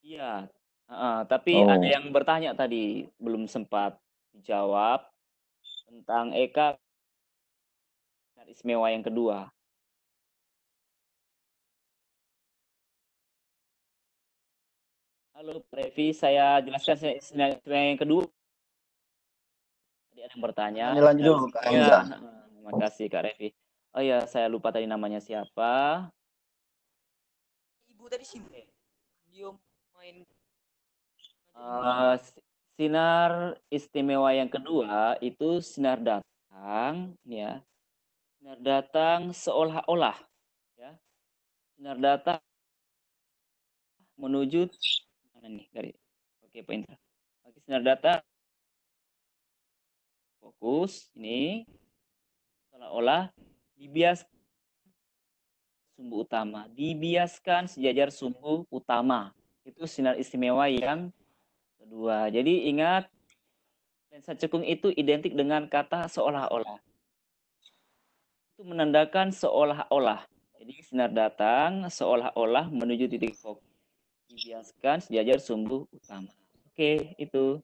Iya, uh, tapi oh. ada yang bertanya tadi belum sempat dijawab tentang Eka istimewa yang kedua. Halo Previ, saya jelaskan istimewa yang kedua. Tadi ada yang bertanya. Lanjut dulu Kak Ya, terima kasih Kak Revi. Oh ya, saya lupa tadi namanya siapa. Dari sini. Dia main. Uh, sinar istimewa yang kedua itu sinar datang ya. Sinar datang seolah-olah ya. Sinar datang menuju mana nih dari oke pointer oke sinar datang fokus ini seolah-olah dibias sumbu utama. Dibiaskan sejajar sumbu utama. Itu sinar istimewa yang kedua. Jadi ingat lensa cekung itu identik dengan kata seolah-olah. Itu menandakan seolah-olah. Jadi sinar datang seolah-olah menuju titik fokus. Dibiaskan sejajar sumbu utama. Oke, itu.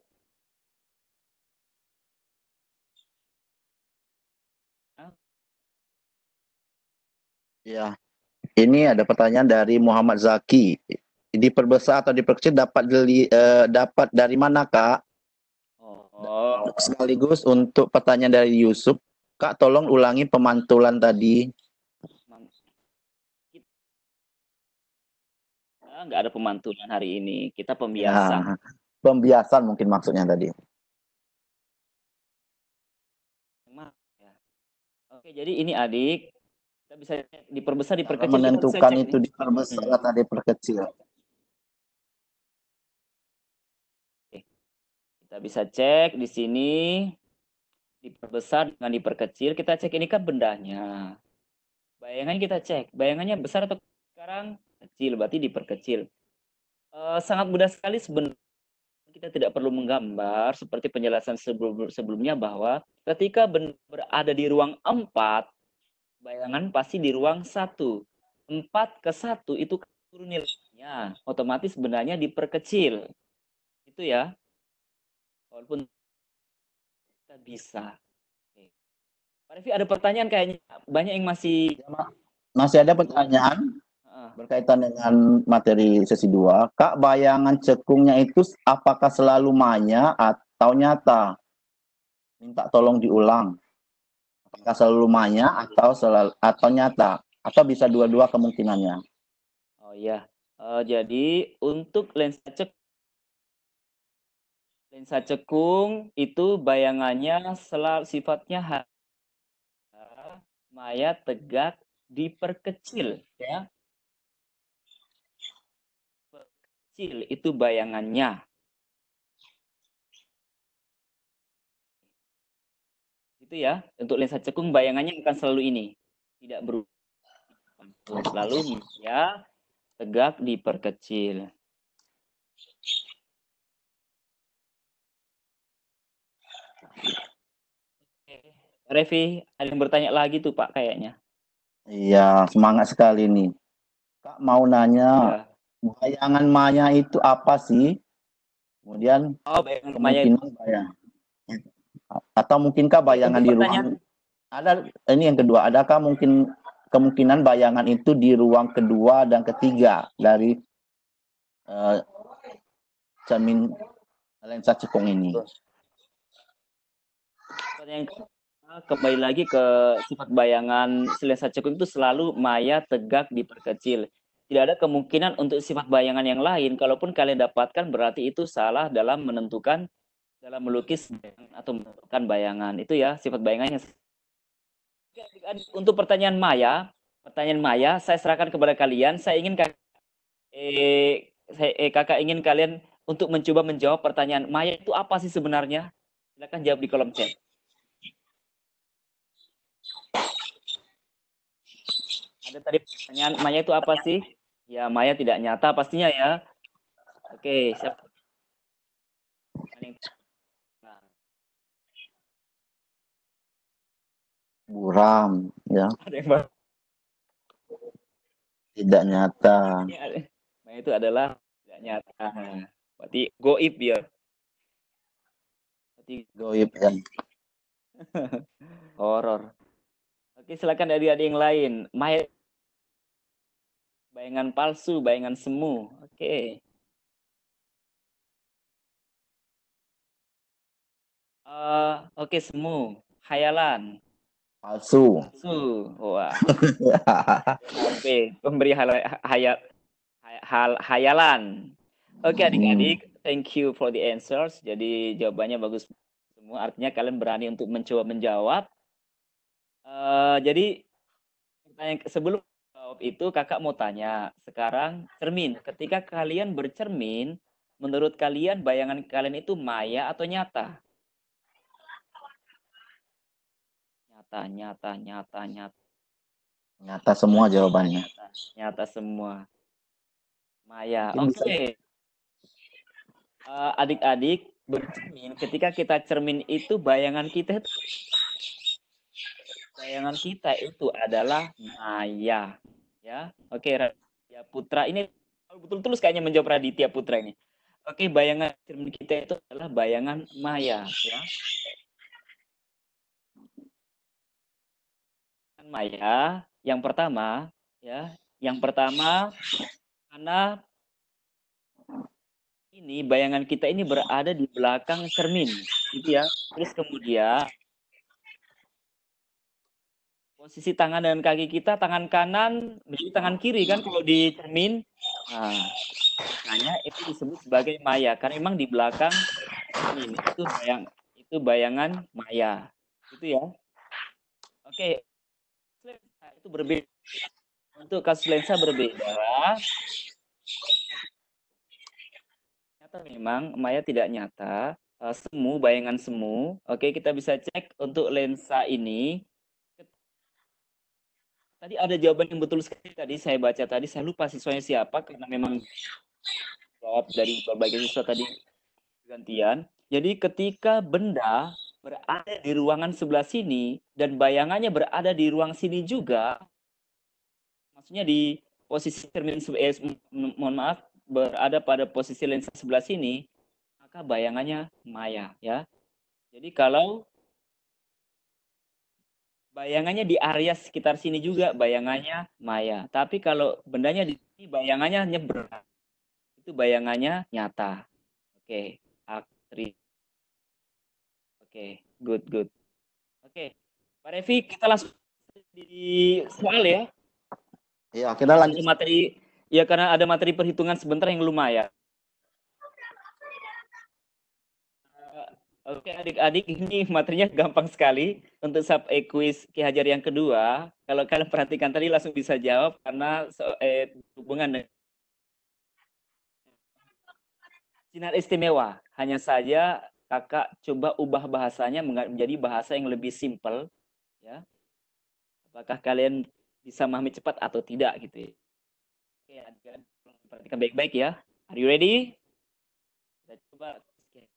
Ya, ini ada pertanyaan dari Muhammad Zaki. Diperbesar atau diperkecil dapat deli, uh, dapat dari mana, Kak? Oh. Sekaligus untuk pertanyaan dari Yusuf, Kak tolong ulangi pemantulan tadi. Enggak ada pemantulan hari ini. Kita pembiasan. Nah, pembiasan mungkin maksudnya tadi. Oke, jadi ini adik kita bisa diperbesar, diperkecil. menentukan itu diperbesar atau diperkecil. Kita bisa cek di sini diperbesar dengan diperkecil. Kita cek ini kan bendanya. Bayangannya kita cek. Bayangannya besar atau sekarang kecil, berarti diperkecil. Uh, sangat mudah sekali sebenarnya kita tidak perlu menggambar seperti penjelasan sebelum, sebelumnya bahwa ketika berada di ruang 4 bayangan pasti di ruang satu. Empat ke satu itu turun nilainya. Otomatis sebenarnya diperkecil. Itu ya. Walaupun kita bisa. Pak Revi ada pertanyaan kayaknya. Banyak yang masih... Masih ada pertanyaan berkaitan dengan materi sesi 2. Kak, bayangan cekungnya itu apakah selalu maya atau nyata? Minta tolong diulang apakah selalu maya atau selalu atau nyata atau bisa dua-dua kemungkinannya. Oh iya. Uh, jadi untuk lensa cek lensa cekung itu bayangannya selalu sifatnya maya tegak diperkecil ya. Kecil itu bayangannya. itu ya untuk lensa cekung bayangannya akan selalu ini tidak berubah selalu ya tegak diperkecil Revi, ada yang bertanya lagi tuh Pak kayaknya. Iya, semangat sekali nih. Kak mau nanya, Ya. Bayangan maya itu apa sih? Kemudian Oh, bayangan maya itu. bayang atau mungkinkah bayangan di ruang ada ini yang kedua adakah mungkin kemungkinan bayangan itu di ruang kedua dan ketiga dari eh, cermin lensa cekung ini kembali lagi ke sifat bayangan lensa cekung itu selalu maya tegak diperkecil. Tidak ada kemungkinan untuk sifat bayangan yang lain. Kalaupun kalian dapatkan berarti itu salah dalam menentukan dalam melukis atau menentukan bayangan. Itu ya sifat bayangannya. Untuk pertanyaan Maya, pertanyaan Maya saya serahkan kepada kalian. Saya ingin kak- eh, saya, eh, kakak ingin kalian untuk mencoba menjawab pertanyaan Maya itu apa sih sebenarnya? Silakan jawab di kolom chat. Ada tadi pertanyaan Maya itu apa sih? Ya, Maya tidak nyata pastinya ya. Oke, siap. Buram ya tidak nyata Maya itu adalah tidak nyata. Berarti goib ya. Berarti goib kan horor. Oke, silakan dari adik yang lain. Maya bayangan palsu, bayangan semu. Oke. Eh, oke semu, hayalan, palsu palsu. Wah, oke, pemberi hal, hayal, hal, hayalan. Oke adik-adik, thank you for the answers. Jadi jawabannya bagus semua. Artinya kalian berani untuk mencoba menjawab. Eh, jadi pertanyaan sebelum itu kakak mau tanya. Sekarang cermin. Ketika kalian bercermin, menurut kalian bayangan kalian itu maya atau nyata? Nyata, nyata, nyata, nyata. nyata semua jawabannya Nyata, nyata semua. Maya. Oke. bisa- Eh, adik-adik bercermin ketika kita cermin itu bayangan kita itu bayangan kita itu adalah maya ya. Oke Raditya Putra. Ini betul tulus kayaknya menjawab Raditya Putra ini. Oke bayangan cermin kita itu adalah bayangan maya ya. Maya yang pertama ya. Yang pertama karena ini bayangan kita ini berada di belakang cermin gitu ya. Terus kemudian posisi tangan dan kaki kita tangan kanan menjadi tangan kiri kan kalau di cermin nah itu disebut sebagai maya karena memang di belakang cermin itu bayang itu bayangan maya. Itu ya. Oke. Lensa itu berbeda. Untuk kasus lensa berbeda. Ternyata memang maya tidak nyata. Eh, semu bayangan semu. Oke kita bisa cek untuk lensa ini tadi ada jawaban yang betul sekali tadi saya baca tadi. Saya lupa siswanya siapa karena memang jawab dari berbagai siswa tadi gantian. Jadi ketika benda berada di ruangan sebelah sini dan bayangannya berada di ruang sini juga maksudnya di posisi cermin eh, mo- mohon maaf berada pada posisi lensa sebelah sini maka bayangannya maya ya. Jadi kalau bayangannya di area sekitar sini juga bayangannya maya. Tapi kalau bendanya di sini bayangannya nyebrang. Itu bayangannya nyata. Oke aktris oke good good. Oke Pak Revi kita langsung di soal ya. Ya kita lanjut. Materi ya karena ada materi perhitungan sebentar yang lumayan. Eh, Oke adik-adik ini materinya gampang sekali untuk sub e quiz Ki Hajar yang kedua. Kalau kalian perhatikan tadi langsung bisa jawab karena so- eh, hubungan sinar istimewa. Hanya saja kakak coba ubah bahasanya menjadi bahasa yang lebih simpel ya. Apakah kalian bisa memahami cepat atau tidak gitu ya. Oke, adik-adik perhatikan baik-baik ya. Are you ready? Kita coba. Oke.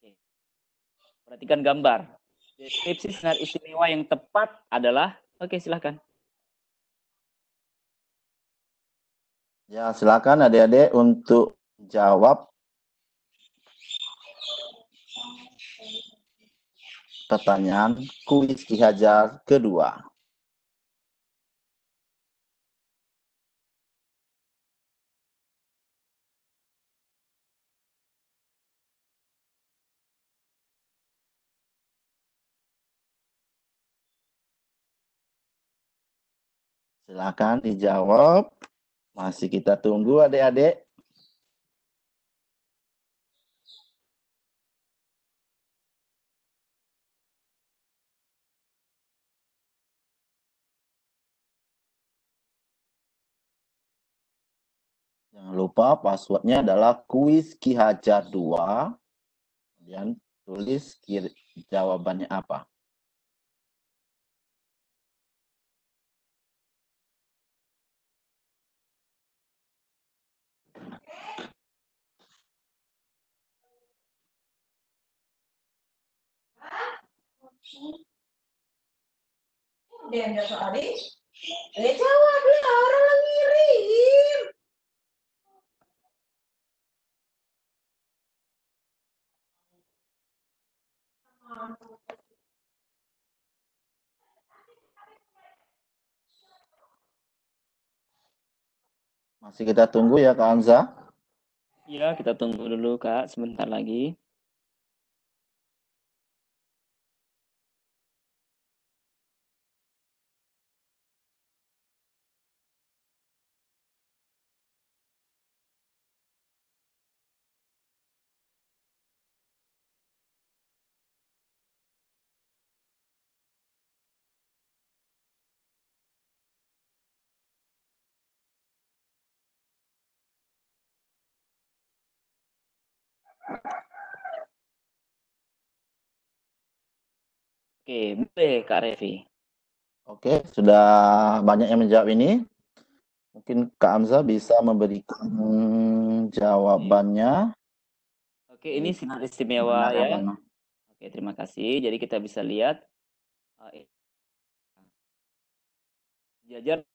Oke. Perhatikan gambar. Deskripsi sinar istimewa yang tepat adalah Oke, silahkan. Ya, silakan adik-adik untuk jawab pertanyaan kuis Ki Hajar kedua. Silakan dijawab. Masih kita tunggu adik-adik. Jangan lupa passwordnya adalah kuis Ki Hajar 2. Kemudian tulis jawabannya apa. Dia yang jatuh adik. Eh jawab lah orang lagi ngirim. Masih kita tunggu ya Kak Hamza. Ya, kita tunggu dulu, Kak, sebentar lagi. Oke, boleh Kak Revi. Oke, sudah banyak yang menjawab ini. Mungkin Kak Hamza bisa memberikan jawabannya. Oke, ini sinar istimewa Benar ya. mana? Oke, terima kasih. Jadi kita bisa lihat eh, jajar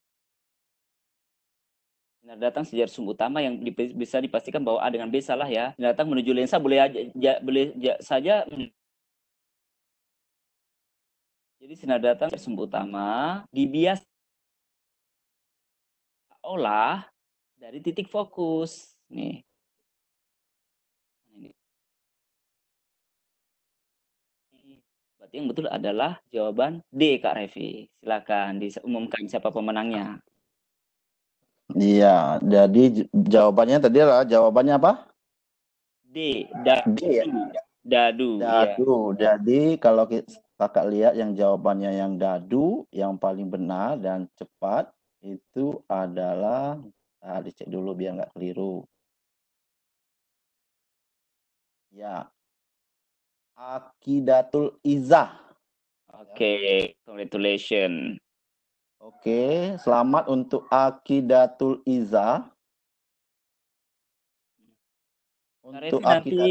sinar datang sejar sumbu utama yang bisa dipastikan bahwa A dengan B salah ya. Sinar datang menuju lensa boleh aja ja- boleh ja- saja jadi sinar datang sumbu utama dibias olah dari titik fokus. Nih. Ini. Berarti yang betul adalah jawaban D, Kak Revi. Silakan diumumkan siapa pemenangnya. Iya, jadi jawabannya tadi adalah jawabannya apa? D, dadu. D ya? Dadu, iya. Dadu. Jadi kalau ki- kakak lihat yang jawabannya yang dadu, yang paling benar dan cepat itu adalah, ah, dicek dulu biar nggak keliru. Ya, Akidatul Izah. Oke, congratulations. Oke, selamat untuk Akidatul Izah. Untuk Revi nanti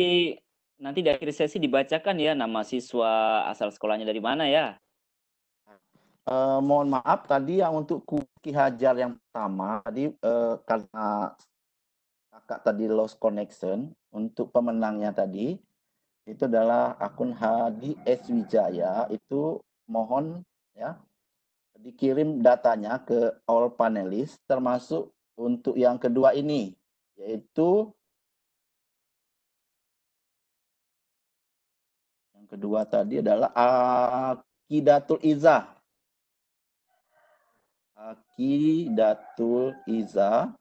nanti di akhir sesi dibacakan ya nama siswa asal sekolahnya dari mana ya. Eh, mohon maaf tadi yang untuk Ki Hajar yang pertama tadi eh, karena kakak tadi lost connection untuk pemenangnya tadi itu adalah akun Hadi S Wijaya itu mohon ya dikirim datanya ke all panelis termasuk untuk yang kedua ini yaitu kedua tadi adalah Akidatul Izah Akidatul Iza.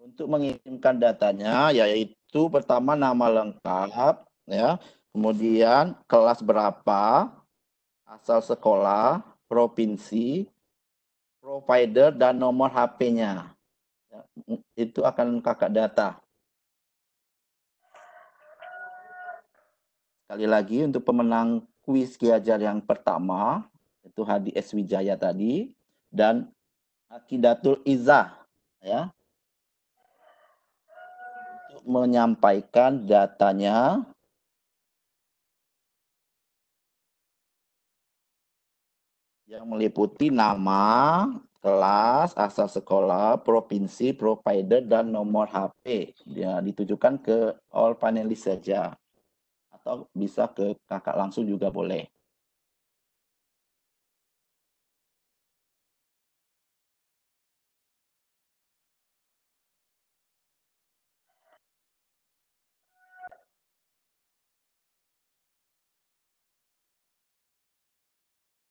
Untuk mengirimkan datanya yaitu pertama nama lengkap ya, kemudian kelas berapa, asal sekolah, provinsi, provider dan nomor HP-nya. Itu akan kakak data. Sekali lagi untuk pemenang kuis Ki Hajar yang pertama itu Hadi S Wijaya tadi dan Akidatul Izah ya. menyampaikan datanya yang meliputi nama, kelas, asal sekolah, provinsi, provider, dan nomor HP. Ya, ditujukan ke all panelis saja. Atau bisa ke kakak langsung juga boleh.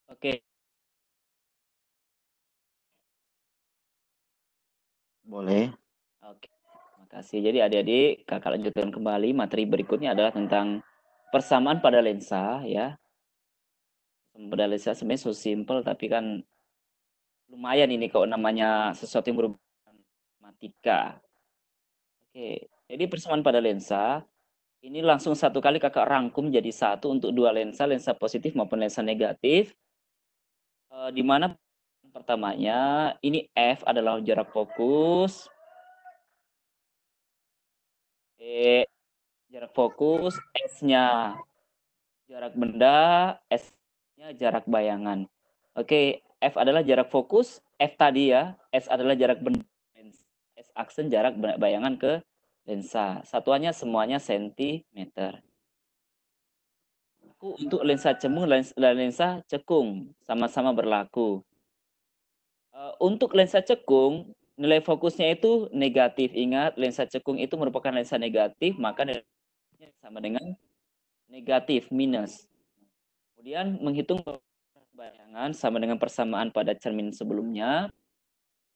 Oke, Boleh. Oke, terima kasih. Jadi adik-adik, kakak lanjutkan kembali. Materi berikutnya adalah tentang persamaan pada lensa ya. Pada lensa sebenarnya so simple, tapi kan lumayan ini kalau namanya sesuatu yang berhubungan matematika. Oke, jadi persamaan pada lensa ini langsung satu kali kakak rangkum jadi satu untuk dua lensa, lensa positif maupun lensa negatif. Eh, di mana pertamanya ini F adalah jarak fokus. E jarak fokus, S-nya jarak benda, S-nya jarak bayangan. Oke, F adalah jarak fokus, F tadi ya, S adalah jarak benda, S aksen jarak bayangan ke lensa. Satuannya semuanya sentimeter. Untuk lensa cembung dan lensa cekung sama-sama berlaku. Uh, untuk lensa cekung, nilai fokusnya itu negatif. Ingat, lensa cekung itu merupakan lensa negatif, maka nilainya sama dengan negatif, minus. Kemudian menghitung bayangan sama dengan persamaan pada cermin sebelumnya.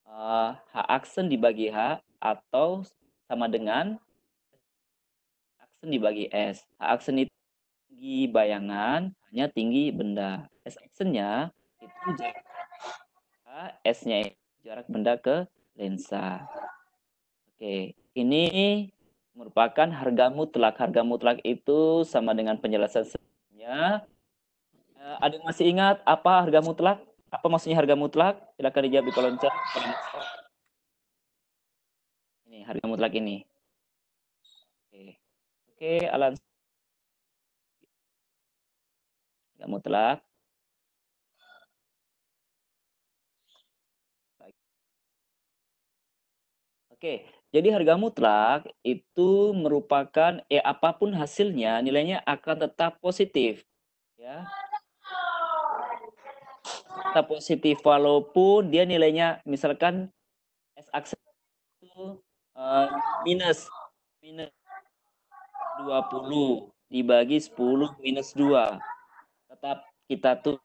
H aksen dibagi H atau sama dengan aksen dibagi S. H aksen itu tinggi bayangan, hanya tinggi benda. S aksennya itu jarak S-nya jarak benda ke lensa. Oke, ini merupakan harga mutlak. Harga mutlak itu sama dengan penjelasan sebelumnya. Uh, ada yang masih ingat apa harga mutlak? Apa maksudnya harga mutlak? Silakan dijawab di kolom chat. Ini harga mutlak ini. Oke, oke, Alan. Harga mutlak. Oke, jadi harga mutlak itu merupakan ya apa pun hasilnya nilainya akan tetap positif, ya. Tetap positif walaupun dia nilainya misalkan S itu uh, minus minus 20 dibagi 10 minus 2. Tetap kita tuh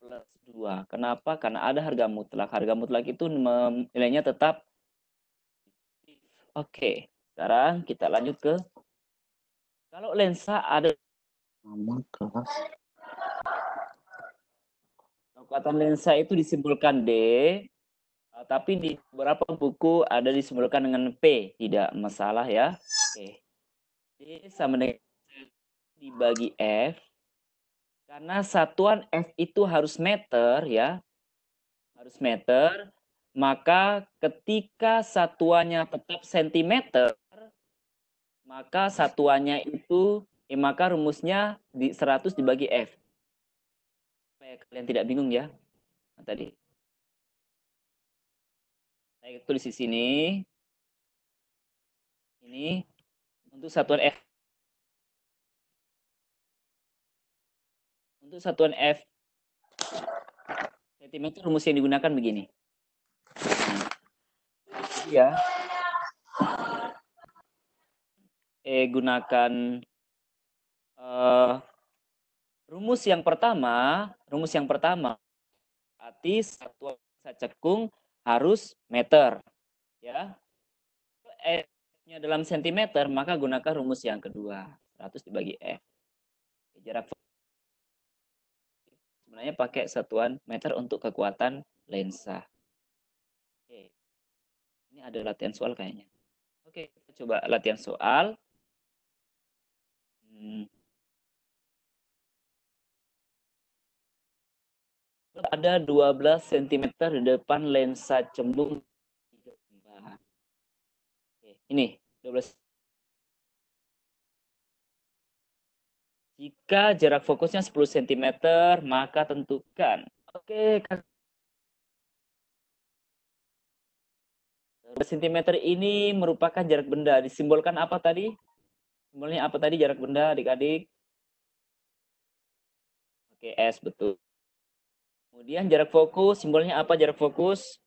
plus 2. Kenapa? Karena ada harga mutlak. Harga mutlak itu nilainya tetap Oke, sekarang kita lanjut ke kalau lensa ada nama kelas kekuatan lensa itu disimpulkan D, tapi di beberapa buku ada disimpulkan dengan P, tidak masalah ya. Oke. D sama dengan dibagi F. Karena satuan F itu harus meter ya. Harus meter maka ketika satuannya tetap sentimeter, maka satuannya itu, eh, maka rumusnya di 100 dibagi F. Supaya kalian tidak bingung ya. Nah, tadi. Saya tulis di sini. Ini untuk satuan F. Untuk satuan F sentimeter rumus yang digunakan begini ya eh gunakan uh, rumus yang pertama rumus yang pertama. Berarti satuan cekung harus meter ya. F nya dalam sentimeter maka gunakan rumus yang kedua. 100 dibagi f. Jarak sebenarnya pakai satuan meter untuk kekuatan lensa ini ada latihan soal kayaknya. Oke, kita coba latihan soal. Hmm. Ada 12 cm di depan lensa cembung. Oke, ini 12 Jika jarak fokusnya 10 cm, maka tentukan. Oke, Kak. Cm ini merupakan jarak benda. Disimbolkan apa tadi? Simbolnya apa tadi jarak benda adik-adik? Oke, S betul. Kemudian jarak fokus, simbolnya apa jarak fokus?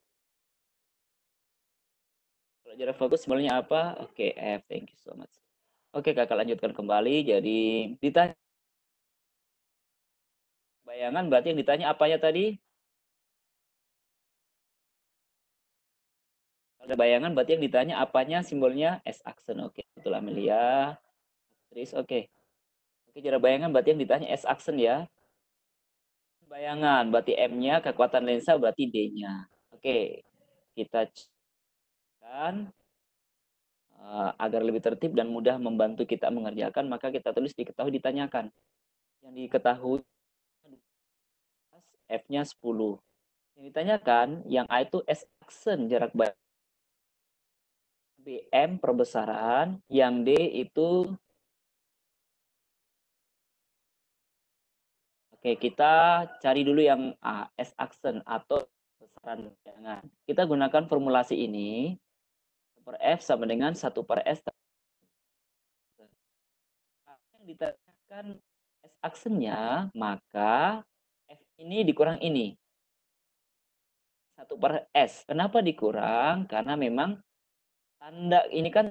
Kalau jarak fokus simbolnya apa? Oke, F. Thank you so much. Oke, kakak lanjutkan kembali. Jadi ditanya bayangan berarti yang ditanya apanya tadi? Ada bayangan berarti yang ditanya apanya simbolnya S aksen. Oke, betul Amelia. Tris, oke. Oke, jarak bayangan berarti yang ditanya S aksen ya. Bayangan berarti M-nya, kekuatan lensa berarti D-nya. Oke, kita kan agar lebih tertib dan mudah membantu kita mengerjakan, maka kita tulis diketahui ditanyakan. Yang diketahui F-nya 10. Yang ditanyakan, yang A itu S aksen jarak baik. BM perbesaran, yang D itu Oke, kita cari dulu yang A, S aksen atau besaran bayangan. Kita gunakan formulasi ini per F sama dengan 1 per S. Yang ditanyakan S aksennya, maka F ini dikurang ini. 1 per S. Kenapa dikurang? Karena memang tanda ini kan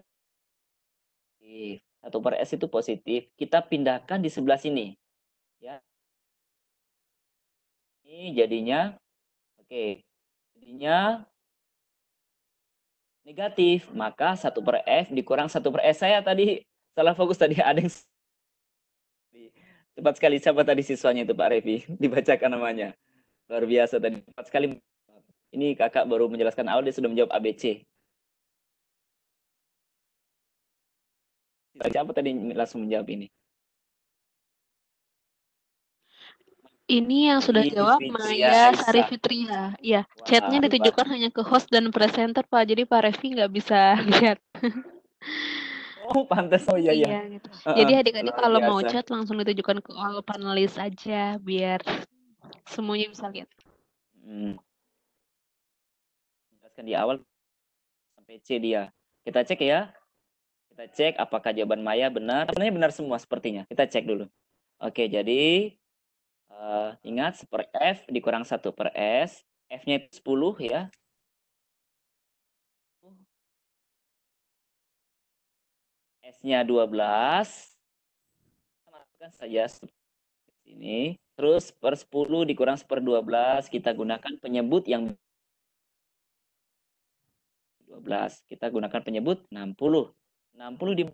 1 per S itu positif. Kita pindahkan di sebelah sini. Ya. Ini jadinya, oke, jadinya negatif, maka 1 per F dikurang 1 per S. Saya tadi salah fokus tadi ada yang cepat sekali siapa tadi siswanya itu Pak Revi dibacakan namanya luar biasa tadi cepat sekali ini kakak baru menjelaskan awal dia sudah menjawab ABC siapa tadi langsung menjawab ini Ini yang sudah Ini jawab Maya. Sari Fitria. Iya, Wah, chatnya ditujukan hanya ke host dan presenter, Pak. Jadi Pak Revi nggak bisa lihat. oh pantas oh iya iya gitu. Heeh, Jadi adik-adik kalau mau biasa. chat langsung ditujukan ke all panelis aja biar semuanya bisa lihat. Hmm. Jelaskan di awal sampai C dia. Kita cek ya. Kita cek apakah jawaban Maya benar. Sebenarnya benar semua sepertinya. Kita cek dulu. Oke, jadi eh, ingat per F dikurang 1 per S. F-nya itu 10 ya. S-nya 12. Kita masukkan saja sini. Terus per 10 dikurang per 12 kita gunakan penyebut yang 12. Kita gunakan penyebut 60. 60 di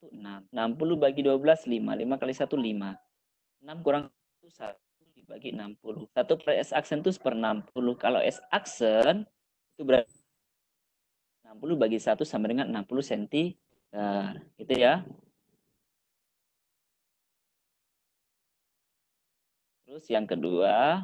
6. 60 bagi 12 5. 5 kali 1 5. 6 kurang 1 1 dibagi 60. 1 per S aksen itu per 60. Kalau S aksen itu berarti 60 bagi 1 sama dengan 60 cm. Gitu ya. Terus yang kedua,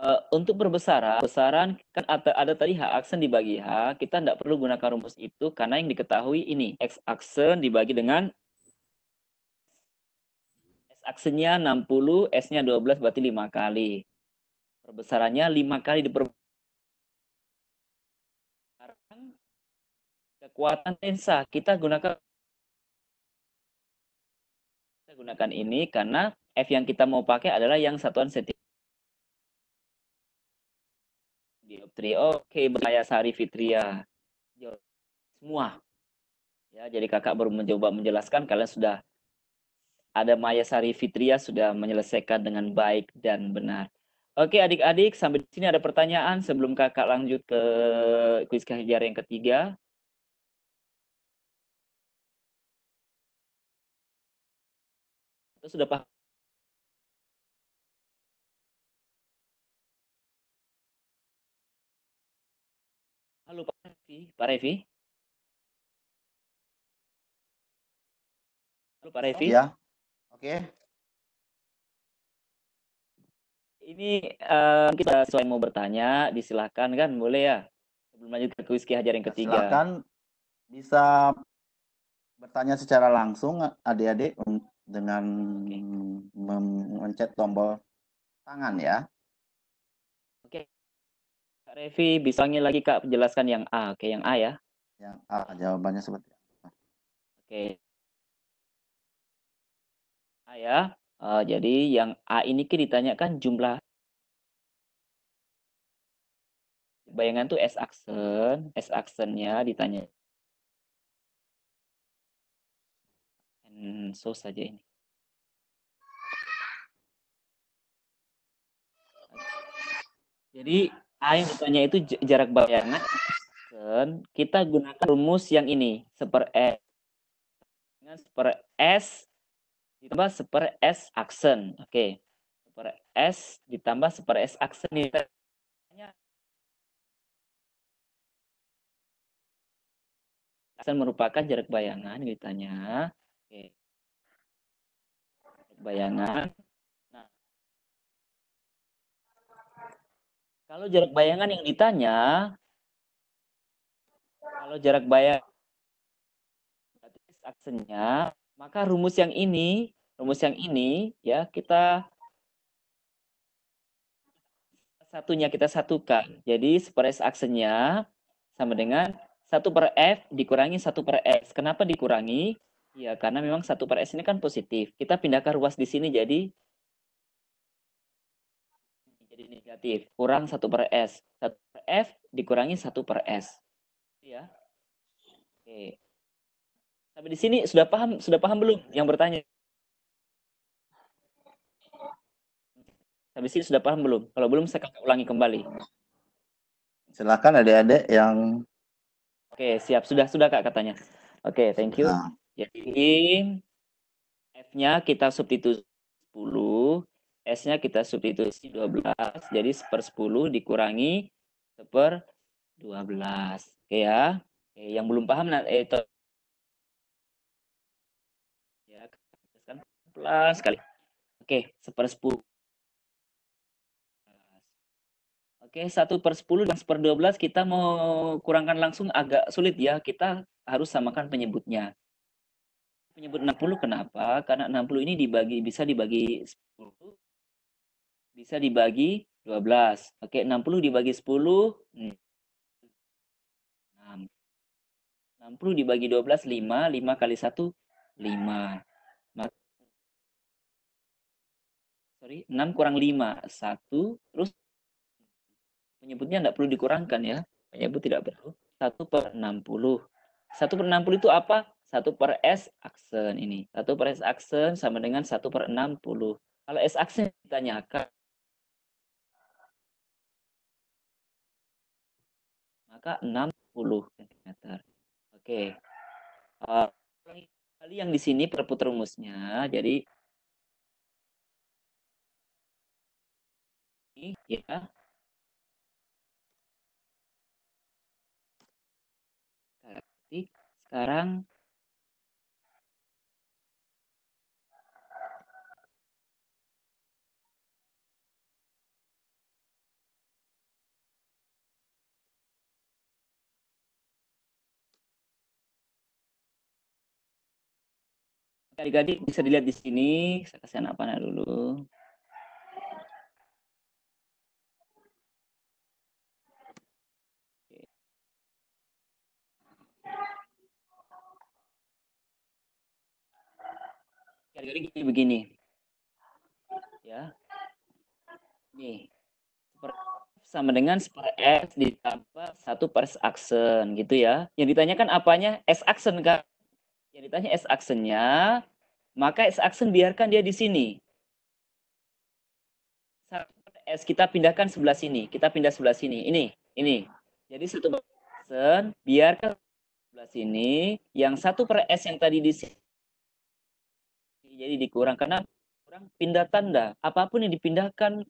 eh, untuk berbesaran, besaran kan ada, ada tadi H aksen dibagi H, kita tidak perlu gunakan rumus itu karena yang diketahui ini X aksen dibagi dengan S aksennya 60, S-nya 12 berarti 5 kali. Perbesarannya 5 kali diper Sekarang kekuatan lensa kita gunakan kita gunakan ini karena F yang kita mau pakai adalah yang satuan sentimeter. Dioptri. Oke, Maya Sari Fitria. Semua. Ya, jadi kakak baru mencoba menjelaskan kalian sudah ada Maya Sari Fitria sudah menyelesaikan dengan baik dan benar. Oke, adik-adik, sampai di sini ada pertanyaan sebelum kakak lanjut ke kuis kehajar yang ketiga. Atau sudah paham? Halo Pak Revi, Pak Revi. Halo Pak Revi. Ya. Oke. Ini eh, kita sesuai mau bertanya, disilahkan kan, boleh ya? Sebelum lanjut ke kuis Ki Hajar yang ketiga. Silakan bisa bertanya secara langsung adik-adik dengan mem- mencet tombol tangan ya. Kak Revi, bisa ulangi lagi Kak, jelaskan yang A. Oke, yang A ya. Yang A jawabannya seperti apa? Oke. A ya. Eh, jadi yang A ini Ki ditanyakan jumlah bayangan tuh S aksen, S aksennya ditanya. And so saja ini. Jadi A yang ditanya itu jarak bayangan kita gunakan rumus yang ini, seper S. Dengan seper S ditambah seper S aksen. Oke. Seper S ditambah seper S aksen ini. Aksen merupakan jarak bayangan ditanya. Oke. Bayangan. Kalau jarak bayangan yang ditanya kalau jarak bayang aksennya, maka rumus yang ini, rumus yang ini ya kita satunya kita satukan. Jadi seper S aksennya sama dengan 1 per F dikurangi 1 per S. Kenapa dikurangi? Ya, karena memang 1 per S ini kan positif. Kita pindahkan ruas di sini jadi jadi negatif. Kurang 1 per S. 1 per F dikurangi 1 per S. Ya. Oke. Sampai di sini sudah paham sudah paham belum yang bertanya? Sampai sini sudah paham belum? Kalau belum saya akan ulangi kembali. Silakan adik-adik yang Oke, siap. Sudah sudah Kak katanya. Oke, thank you. nah, Jadi F-nya kita substitusi 10, S-nya kita substitusi 12. Jadi seper 10 dikurangi seper 12. Oke ya. Oke, yang belum paham nah, eh, ya, kan pelan sekali. Oke, seper 10. Oke, 1 per 10 dan seper 12 kita mau kurangkan langsung agak sulit ya. Kita harus samakan penyebutnya. Penyebut 60 kenapa? Karena 60 ini dibagi bisa dibagi 10 bisa dibagi 12. Oke, 60 dibagi 10 hmm, 6. 60 dibagi 12 5, 5 kali 1 5. Maka sorry, 6 kurang 5 1 terus penyebutnya tidak perlu dikurangkan ya. Penyebut tidak perlu. 1 per 60. 1 per 60 itu apa? 1 per S aksen ini. 1 per S aksen sama dengan 1 per 60. Kalau S aksen ditanyakan, maka 60 cm. Oke. Eh, kali yang di sini perputar rumusnya. Jadi ini ya sekarang adik-adik bisa dilihat di sini. Saya kasih anak panah dulu. Adik-adik gini begini. Ya. Nih. Sama dengan seper S ditambah satu per S aksen gitu ya. Yang ditanyakan apanya? S aksen kan? Yang ditanya S aksennya, maka S aksen biarkan dia di sini. S kita pindahkan sebelah sini. Kita pindah sebelah sini. Ini, ini. Jadi satu per aksen biarkan sebelah sini. Yang satu per S yang tadi di sini jadi dikurang karena kurang pindah tanda. Apa pun yang dipindahkan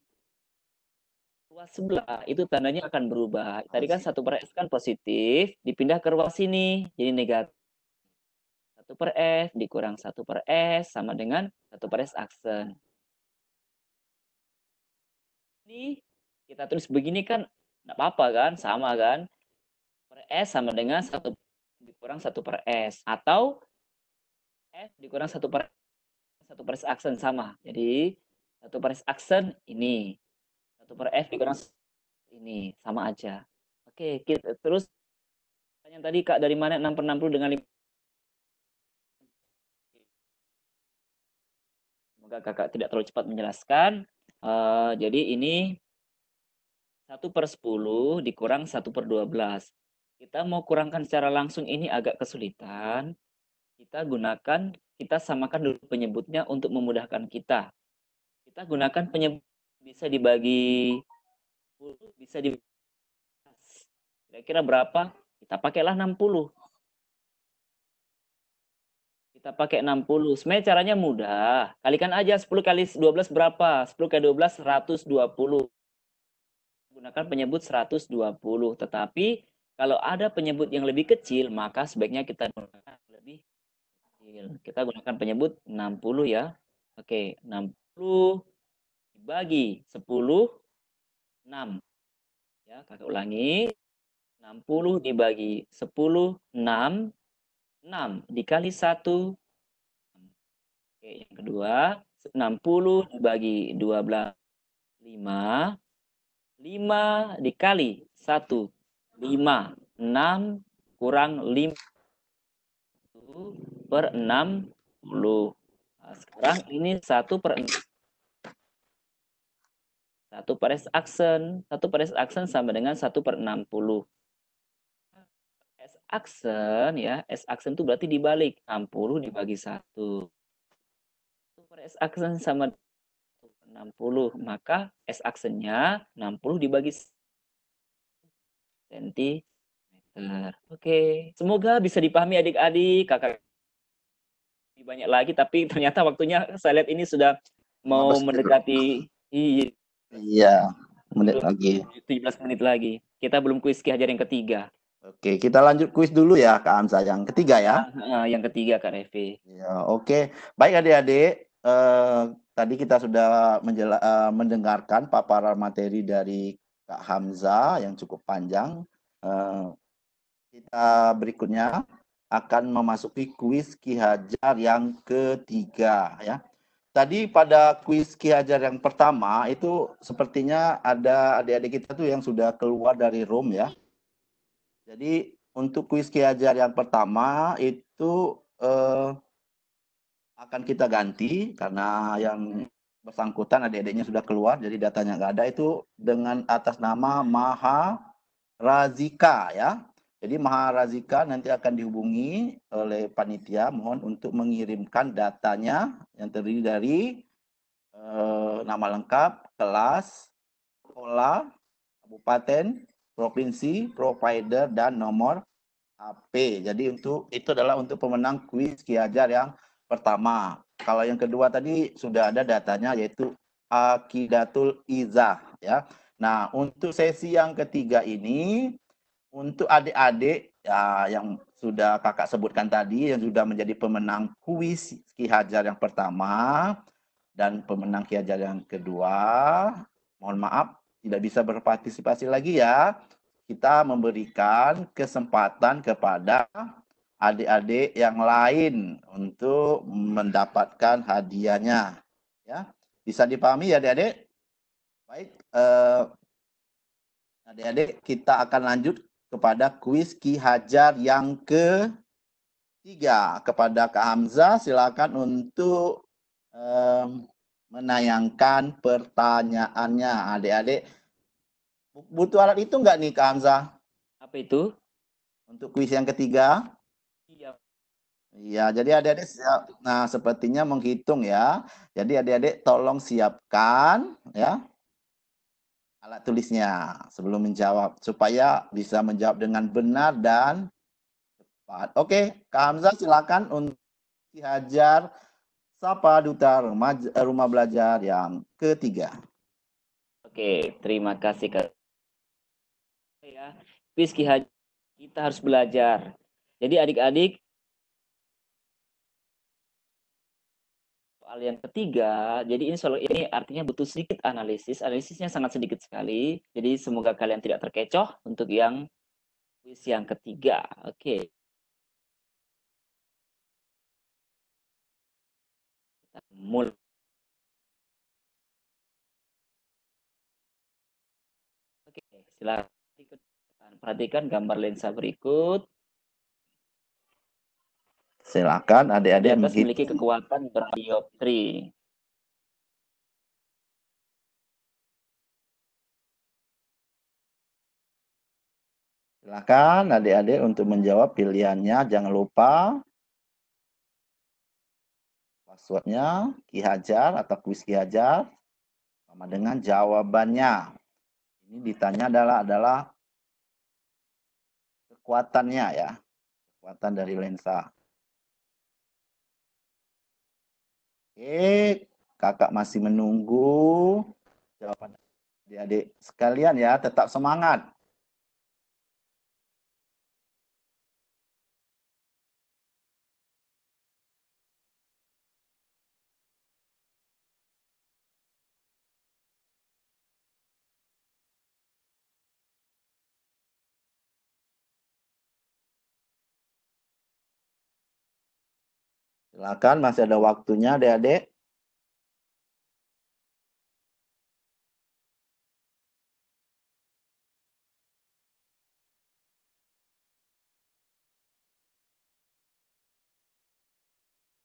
ruas sebelah itu tandanya akan berubah. Tadi kan satu per S kan positif, dipindah ke ruas sini jadi negatif. Satu per S dikurang satu per S sama dengan satu per S aksen. ini kita tulis begini kan enggak apa-apa kan, sama kan? Per S sama dengan 1 dikurang 1 per S atau F dikurang 1 per 1 per S aksen sama. Jadi 1 per S aksen ini. 1 per F dikurang ini, sama aja. Oke, kita terus pertanyaan tadi Kak dari mana 6 per 60 dengan 5 Semoga Kakak tidak terlalu cepat menjelaskan. Uh, jadi ini 1 per 10 dikurang 1 per 12. Kita mau kurangkan secara langsung ini agak kesulitan. Kita gunakan, kita samakan dulu penyebutnya untuk memudahkan kita. Kita gunakan penyebut bisa dibagi 10, bisa dibagi Kira-kira berapa? Kita pakailah 60. Kita pakai 60. Sebenarnya caranya mudah. Kalikan aja 10 kali 12 berapa? 10 kali 12 120. Gunakan penyebut 120. Tetapi kalau ada penyebut yang lebih kecil, maka sebaiknya kita gunakan lebih kecil. Kita gunakan penyebut 60 ya. Oke, 60 dibagi 10, 6. Ya, kakak ulangi. 60 dibagi 10, 6. 6 dikali 1. Oke, yang kedua, 60 dibagi 12, 5. 5 dikali 1, 5. 6 kurang 5 per 60. Nah, sekarang ini 1 per 6. 1 per S aksen. 1 per S aksen sama dengan 1 per 60. Aksen ya, S aksen itu berarti dibalik. 60 dibagi 1. 1 per S aksen sama 60. Maka S aksennya 60 dibagi sentimeter. Oke, semoga bisa dipahami adik-adik, kakak banyak lagi, tapi ternyata waktunya saya lihat ini sudah mau mendekati iya, iya menit lagi. 17 menit lagi. Kita belum kuis Ki Hajar yang ketiga. Oke, kita lanjut kuis dulu ya Kak Amsa yang ketiga ya. Uh, yang ketiga Kak Revi. Ya, oke. Baik adik-adik, uh, tadi kita sudah menjela, uh, mendengarkan paparan materi dari Kak Hamza yang cukup panjang. Uh, kita berikutnya akan memasuki kuis Ki Hajar yang ketiga ya. Tadi pada kuis Ki Hajar yang pertama itu sepertinya ada adik-adik kita tuh yang sudah keluar dari room ya. Jadi untuk kuis Ki Hajar yang pertama itu eh, akan kita ganti karena yang bersangkutan adik-adiknya sudah keluar jadi datanya nggak ada itu dengan atas nama Maha Razika ya. Jadi Maha Razika nanti akan dihubungi oleh panitia mohon untuk mengirimkan datanya yang terdiri dari eh, nama lengkap, kelas, sekolah, kabupaten, provinsi, provider dan nomor HP. Jadi untuk itu adalah untuk pemenang kuis Ki Hajar yang pertama. Kalau yang kedua tadi sudah ada datanya yaitu Akidatul Izah ya. Nah, untuk sesi yang ketiga ini untuk adik-adik ya, yang sudah kakak sebutkan tadi yang sudah menjadi pemenang kuis Ki Hajar yang pertama dan pemenang Ki Hajar yang kedua, mohon maaf tidak bisa berpartisipasi lagi ya. Kita memberikan kesempatan kepada adik-adik yang lain untuk mendapatkan hadiahnya. Ya, bisa dipahami ya adik-adik? Baik, eh, adik-adik kita akan lanjut kepada kuis Ki Hajar yang ketiga. Kepada Kak Hamzah silakan untuk eh, menayangkan pertanyaannya adik-adik. Butuh alat itu enggak nih Kak Hamzah? Apa itu? Untuk kuis yang ketiga? Iya. Iya, jadi adik-adik siap. Nah, sepertinya menghitung ya. Jadi adik-adik tolong siapkan ya alat tulisnya sebelum menjawab supaya bisa menjawab dengan benar dan cepat. Oke, Kak Hamzah silakan untuk dihajar Sapa Duta Rumah, Rumah Belajar yang ketiga. Oke, terima kasih Kak. Ya, Piski Hajar kita harus belajar. Jadi adik-adik Soal yang ketiga, jadi ini soal ini artinya butuh sedikit analisis. Analisisnya sangat sedikit sekali. Jadi semoga kalian tidak terkecoh untuk yang kuis yang ketiga. Oke. Mulai. Oke, silakan perhatikan gambar lensa berikut. Silakan Di adik-adik memiliki kekuatan berdioptri. Silakan adik-adik untuk menjawab pilihannya. Jangan lupa passwordnya Ki Hajar atau kuis Ki Hajar sama dengan jawabannya. Ini ditanya adalah adalah kekuatannya ya, kekuatan dari lensa. Oke, kakak masih menunggu jawaban adik-adik sekalian ya, tetap semangat. Silakan masih ada waktunya adik-adik.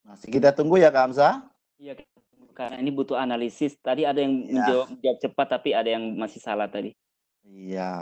Masih kita tunggu ya Kak Hamzah. Iya, karena ini butuh analisis. Tadi ada yang Ya. menjawab, menjawab cepat, tapi ada yang masih salah tadi. Iya.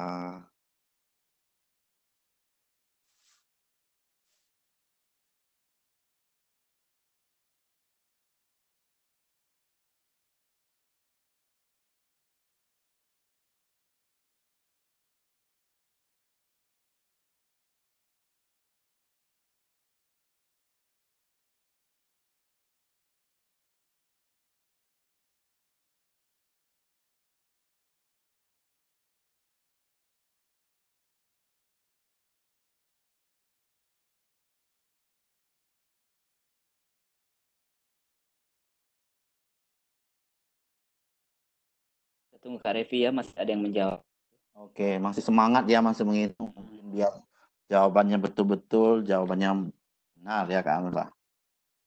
Tunggu Kak Revi ya, masih ada yang menjawab. Oke, masih semangat ya masih menghitung biar jawabannya betul-betul, jawabannya benar ya Kak Hamzah.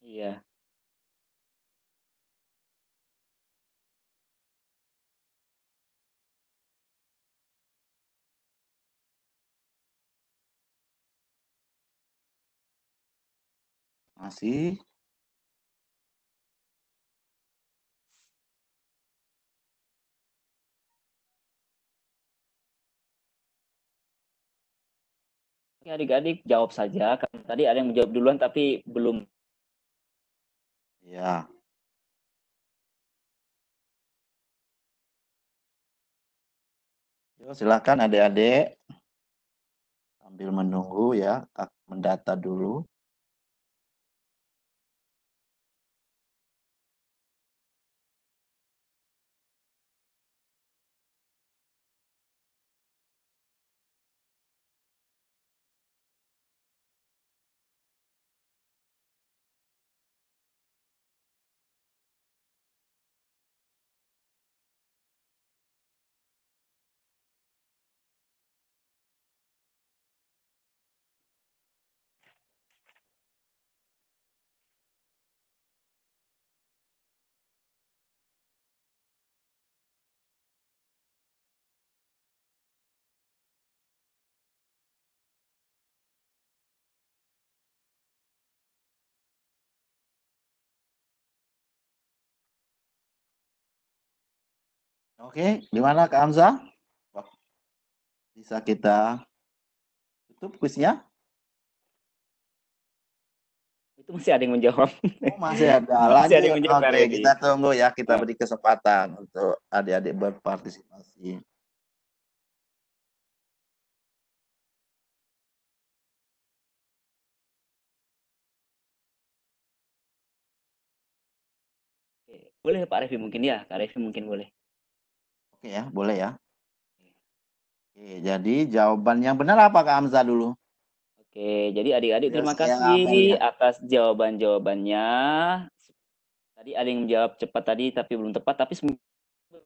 Iya. Masih Oke, adik-adik jawab saja. Karena tadi ada yang menjawab duluan, tapi belum. ya. Yuk, silakan adik-adik sambil menunggu ya, mendata dulu. Oke, gimana Kak Hamzah? Bisa kita tutup kuisnya? Itu masih ada yang menjawab. Oh, masih ada. Masih ada yang Lanjut. menjawab, Oke, Revi. kita tunggu ya, kita Ya. beri kesempatan untuk adik-adik berpartisipasi. Boleh Pak Revi mungkin ya? Kak Revi mungkin boleh. Oke ya, boleh ya. Oke, jadi jawaban yang benar apa Kak Hamzah dulu? Oke, jadi adik-adik terima kasih ya? atas jawaban-jawabannya. Tadi ada yang menjawab cepat tadi tapi belum tepat, tapi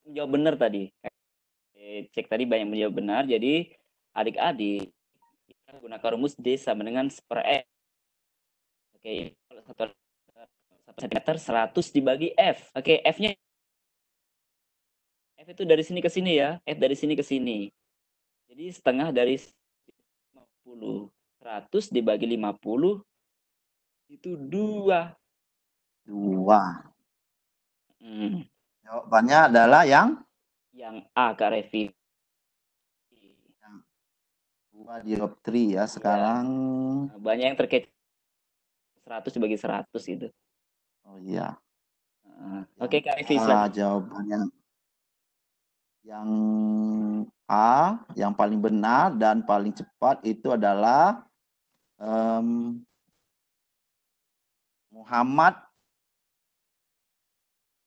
menjawab benar tadi. Cek tadi banyak menjawab benar, jadi adik-adik kita gunakan rumus D sama dengan seper F. Oke, kalau satu satu sentimeter 100 dibagi F. Oke, F-nya F itu dari sini ke sini ya, F dari sini ke sini. Jadi setengah dari 50. 100 dibagi 50 itu dua. Dua. Hmm. Jawabannya adalah yang Yang A Kak Revi. dua dioptri ya. Sekarang Banyak yang terkait 100 dibagi 100 itu. oh iya. Heeh. Oke Kak Revi, Ah, jawabannya yang A yang paling benar dan paling cepat itu adalah em, Muhammad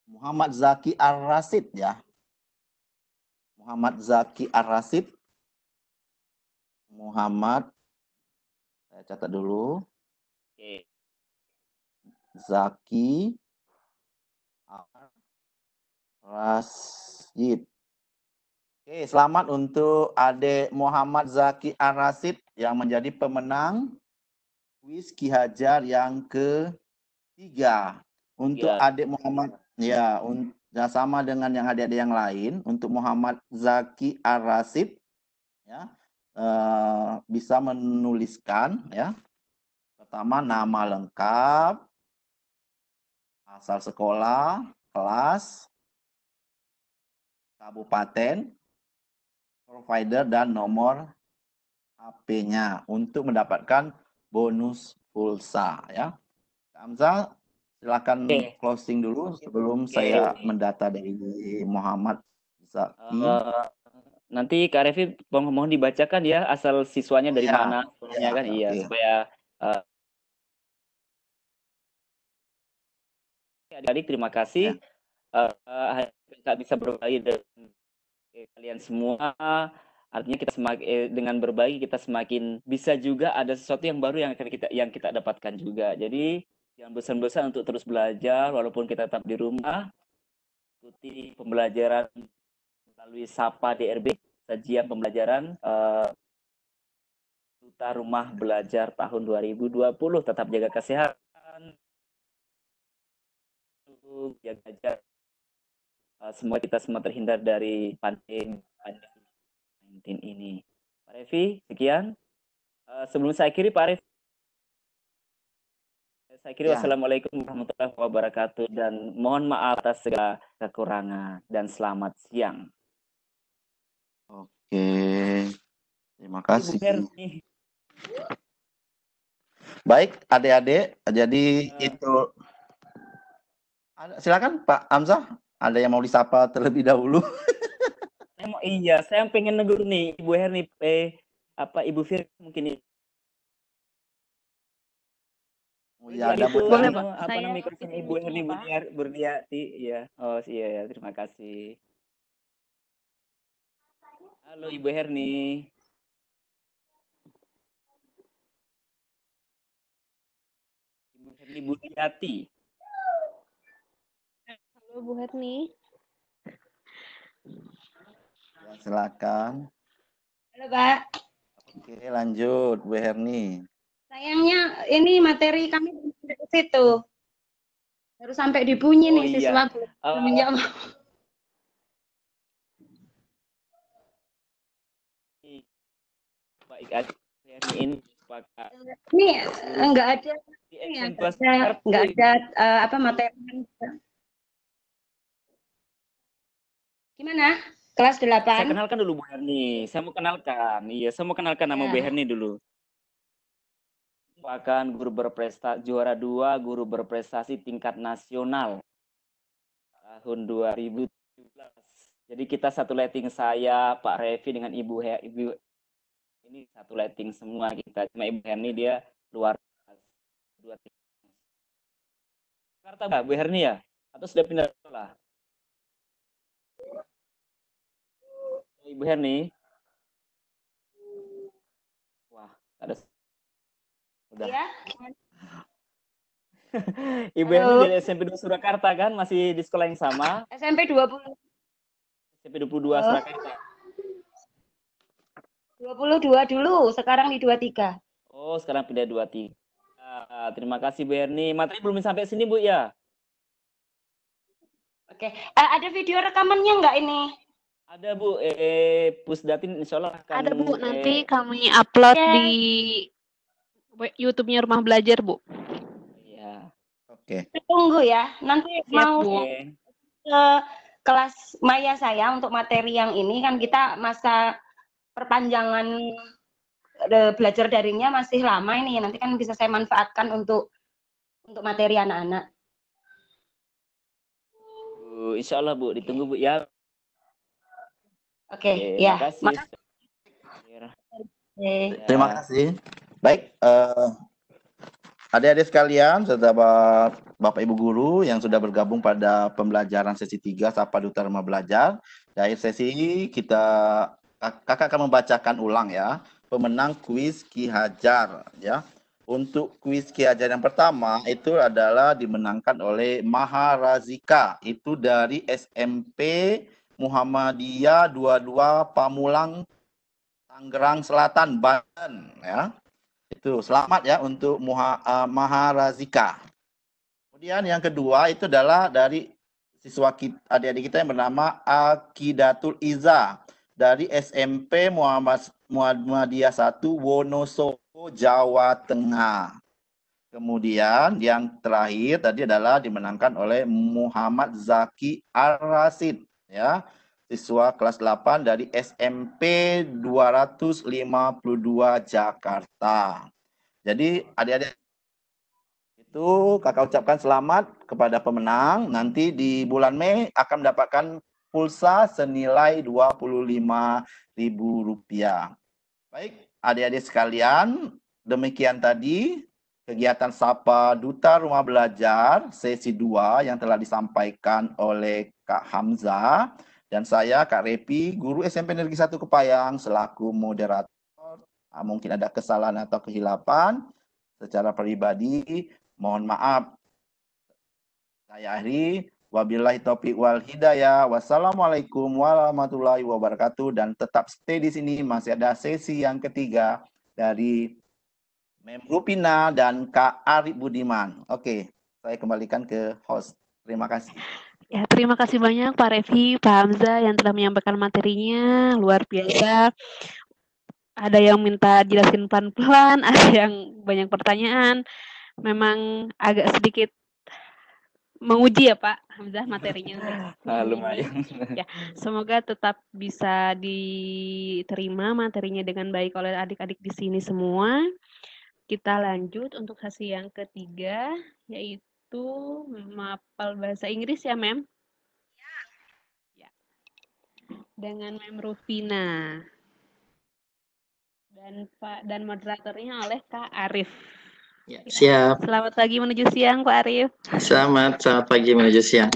Muhammad Zaki Ar-Rasid ya. Muhammad Zaki Ar-Rasid. Muhammad saya catat dulu. Oke. Zaki Rasid. Oke, selamat untuk adik Muhammad Zaki Arasid yang menjadi pemenang kuis Ki Hajar yang ketiga. Untuk Ya. adik Muhammad, ya, un- ya, sama dengan yang adik-adik yang lain, untuk Muhammad Zaki Arasid, ya, eh, bisa menuliskan, ya, pertama nama lengkap, asal sekolah, kelas, kabupaten, provider, dan nomor HP-nya untuk mendapatkan bonus pulsa ya. Hamzah, silakan Oke. closing dulu sebelum Oke. saya mendata dari Muhammad Zaki. Eh, nanti Kak Revi mohon dibacakan ya asal siswanya dari Ya, mana ya, kan iya oke. supaya eh, adik-adik terima kasih Ya. Eh, nggak bisa berbagi dengan kalian semua. Artinya kita semakin eh, dengan berbagi kita semakin bisa juga ada sesuatu yang baru yang akan kita yang kita dapatkan juga. Jadi jangan bosan-bosan untuk terus belajar walaupun kita tetap di rumah. Ikuti pembelajaran melalui Sapa DRB sajian pembelajaran eh, Duta Rumah Belajar tahun 2020 tetap jaga kesehatan. Jaga jarak Eh, semua kita semua terhindar dari pandemi COVID-19 ini. Pak Revi, sekian. Eh, sebelum saya akhiri, Pak Revi, saya kira Ya. wassalamualaikum warahmatullahi wabarakatuh dan mohon maaf atas segala kekurangan dan selamat siang. Oke. Terima kasih. Baik, adik-adik, jadi Eh. itu silakan Pak Hamzah, ada yang mau disapa terlebih dahulu? saya mau iya, saya pengen negur nih Ibu Herni, eh apa Ibu Fir mungkin Oh Iya, ya, ada itu, Bu Boleh, anu, Pak. apa Saya namanya mikrofon Ibu Herni. Burnia- Burniati, iya. Oh iya ya, terima kasih. Halo Ibu Herni. Ibu Herni Burniati. Halo Bu Herni. Ya, silakan. Halo Pak, Oke, lanjut Bu Herni. sayangnya ini materi kami belum ke situ. Baru sampai dibunyi Oh, nih iya. siswa belum Eh, menjawab. baik aja. Bu Herni ini Ini enggak ada di ini enggak plus ada, enggak ada eh, apa materi. Gimana? Kelas Saya 8. kenalkan dulu Bu Herni. Saya mau kenalkan. Iya, saya mau kenalkan nama Ya. Bu Herni dulu. Merupakan guru berprestasi juara dua guru berprestasi tingkat nasional tahun 2017. Jadi kita satu letting saya, Pak Revi dengan Ibu He, Ibu ini satu letting semua kita. Cuma Ibu Herni dia luar dua. Jakarta Mbak, Bu Herni ya? Atau sudah pindah sekolah? Ibu Herni. Wah, ada udah. Ya. Ibu Erni Halo. dari SMP 2 Surakarta kan? Masih di sekolah yang sama? SMP 20 SMP 22 Oh. Surakarta. 22 dulu, sekarang di 23. Oh, sekarang pindah 23. Ah, terima kasih Bu Erni. Materi belum sampai sini Bu ya? Oke. Eh, ada video rekamannya nggak ini? Ada Bu, eh Pusdatin insya Allah akan Ada Bu, nanti eh, kami upload Ya. di YouTube-nya Rumah Belajar, Bu. Iya. Oke. Tunggu ya. Nanti Siap, mau Bu. Ke kelas Maya saya untuk materi yang ini kan kita masa perpanjangan eh, belajar daringnya masih lama ini. Nanti kan bisa saya manfaatkan untuk untuk materi anak-anak. Bu, insya Allah Bu, ditunggu Bu ya. Oke, Oke, ya. makasih. Makasih. Terima kasih. Baik, eh, adik-adik sekalian, serta Bap- Bapak Ibu guru yang sudah bergabung pada pembelajaran sesi 3 Sapa Duta Rumah Belajar. Di akhir sesi ini kita kak- kakak akan membacakan ulang ya pemenang kuis Ki Hajar ya. Untuk kuis Ki Hajar yang pertama itu adalah dimenangkan oleh Maharazika itu dari SMP Muhammadiyah 22 Pamulang Tangerang Selatan, Banten ya. Itu selamat ya untuk Muha, uh, Maharazika. Kemudian yang kedua itu adalah dari siswa adik-adik kita yang bernama Akidatul Iza dari SMP Muhammad Muhammadiyah 1 Wonosobo, Jawa Tengah. Kemudian yang terakhir tadi adalah dimenangkan oleh Muhammad Zaki Ar-Rasid ya siswa kelas 8 dari SMP 252 Jakarta. Jadi adik-adik itu kakak ucapkan selamat kepada pemenang. Nanti di bulan Mei akan mendapatkan pulsa senilai Rp25.000. Baik, adik-adik sekalian, demikian tadi kegiatan Sapa Duta Rumah Belajar sesi 2 yang telah disampaikan oleh Kak Hamzah dan saya Kak Repi, guru SMP Negeri 1 Kepayang selaku moderator. Ah, Mungkin ada kesalahan atau kehilapan secara pribadi, mohon maaf. Saya akhiri, wabillahi taufiq wal hidayah. Wassalamualaikum warahmatullahi wabarakatuh dan tetap stay di sini masih ada sesi yang ketiga dari Mem Rupina dan Kak Arif Budiman. Oke, saya kembalikan ke host. Terima kasih. Ya, terima kasih banyak Pak Revi, Pak Hamzah yang telah menyampaikan materinya. Luar biasa. Ada yang minta jelasin pelan-pelan, ada yang banyak pertanyaan. Memang agak sedikit menguji ya Pak Hamzah materinya. Ah, lumayan. Semoga tetap bisa diterima materinya dengan baik oleh adik-adik di sini semua. Kita lanjut untuk sesi yang ketiga, yaitu mapel bahasa Inggris ya, Mem? Ya. Dengan Mem Rufina. Dan Pak dan moderatornya oleh Kak Arif. Ya, siap. Selamat pagi menuju siang, Pak Arif. Selamat, selamat pagi menuju siang.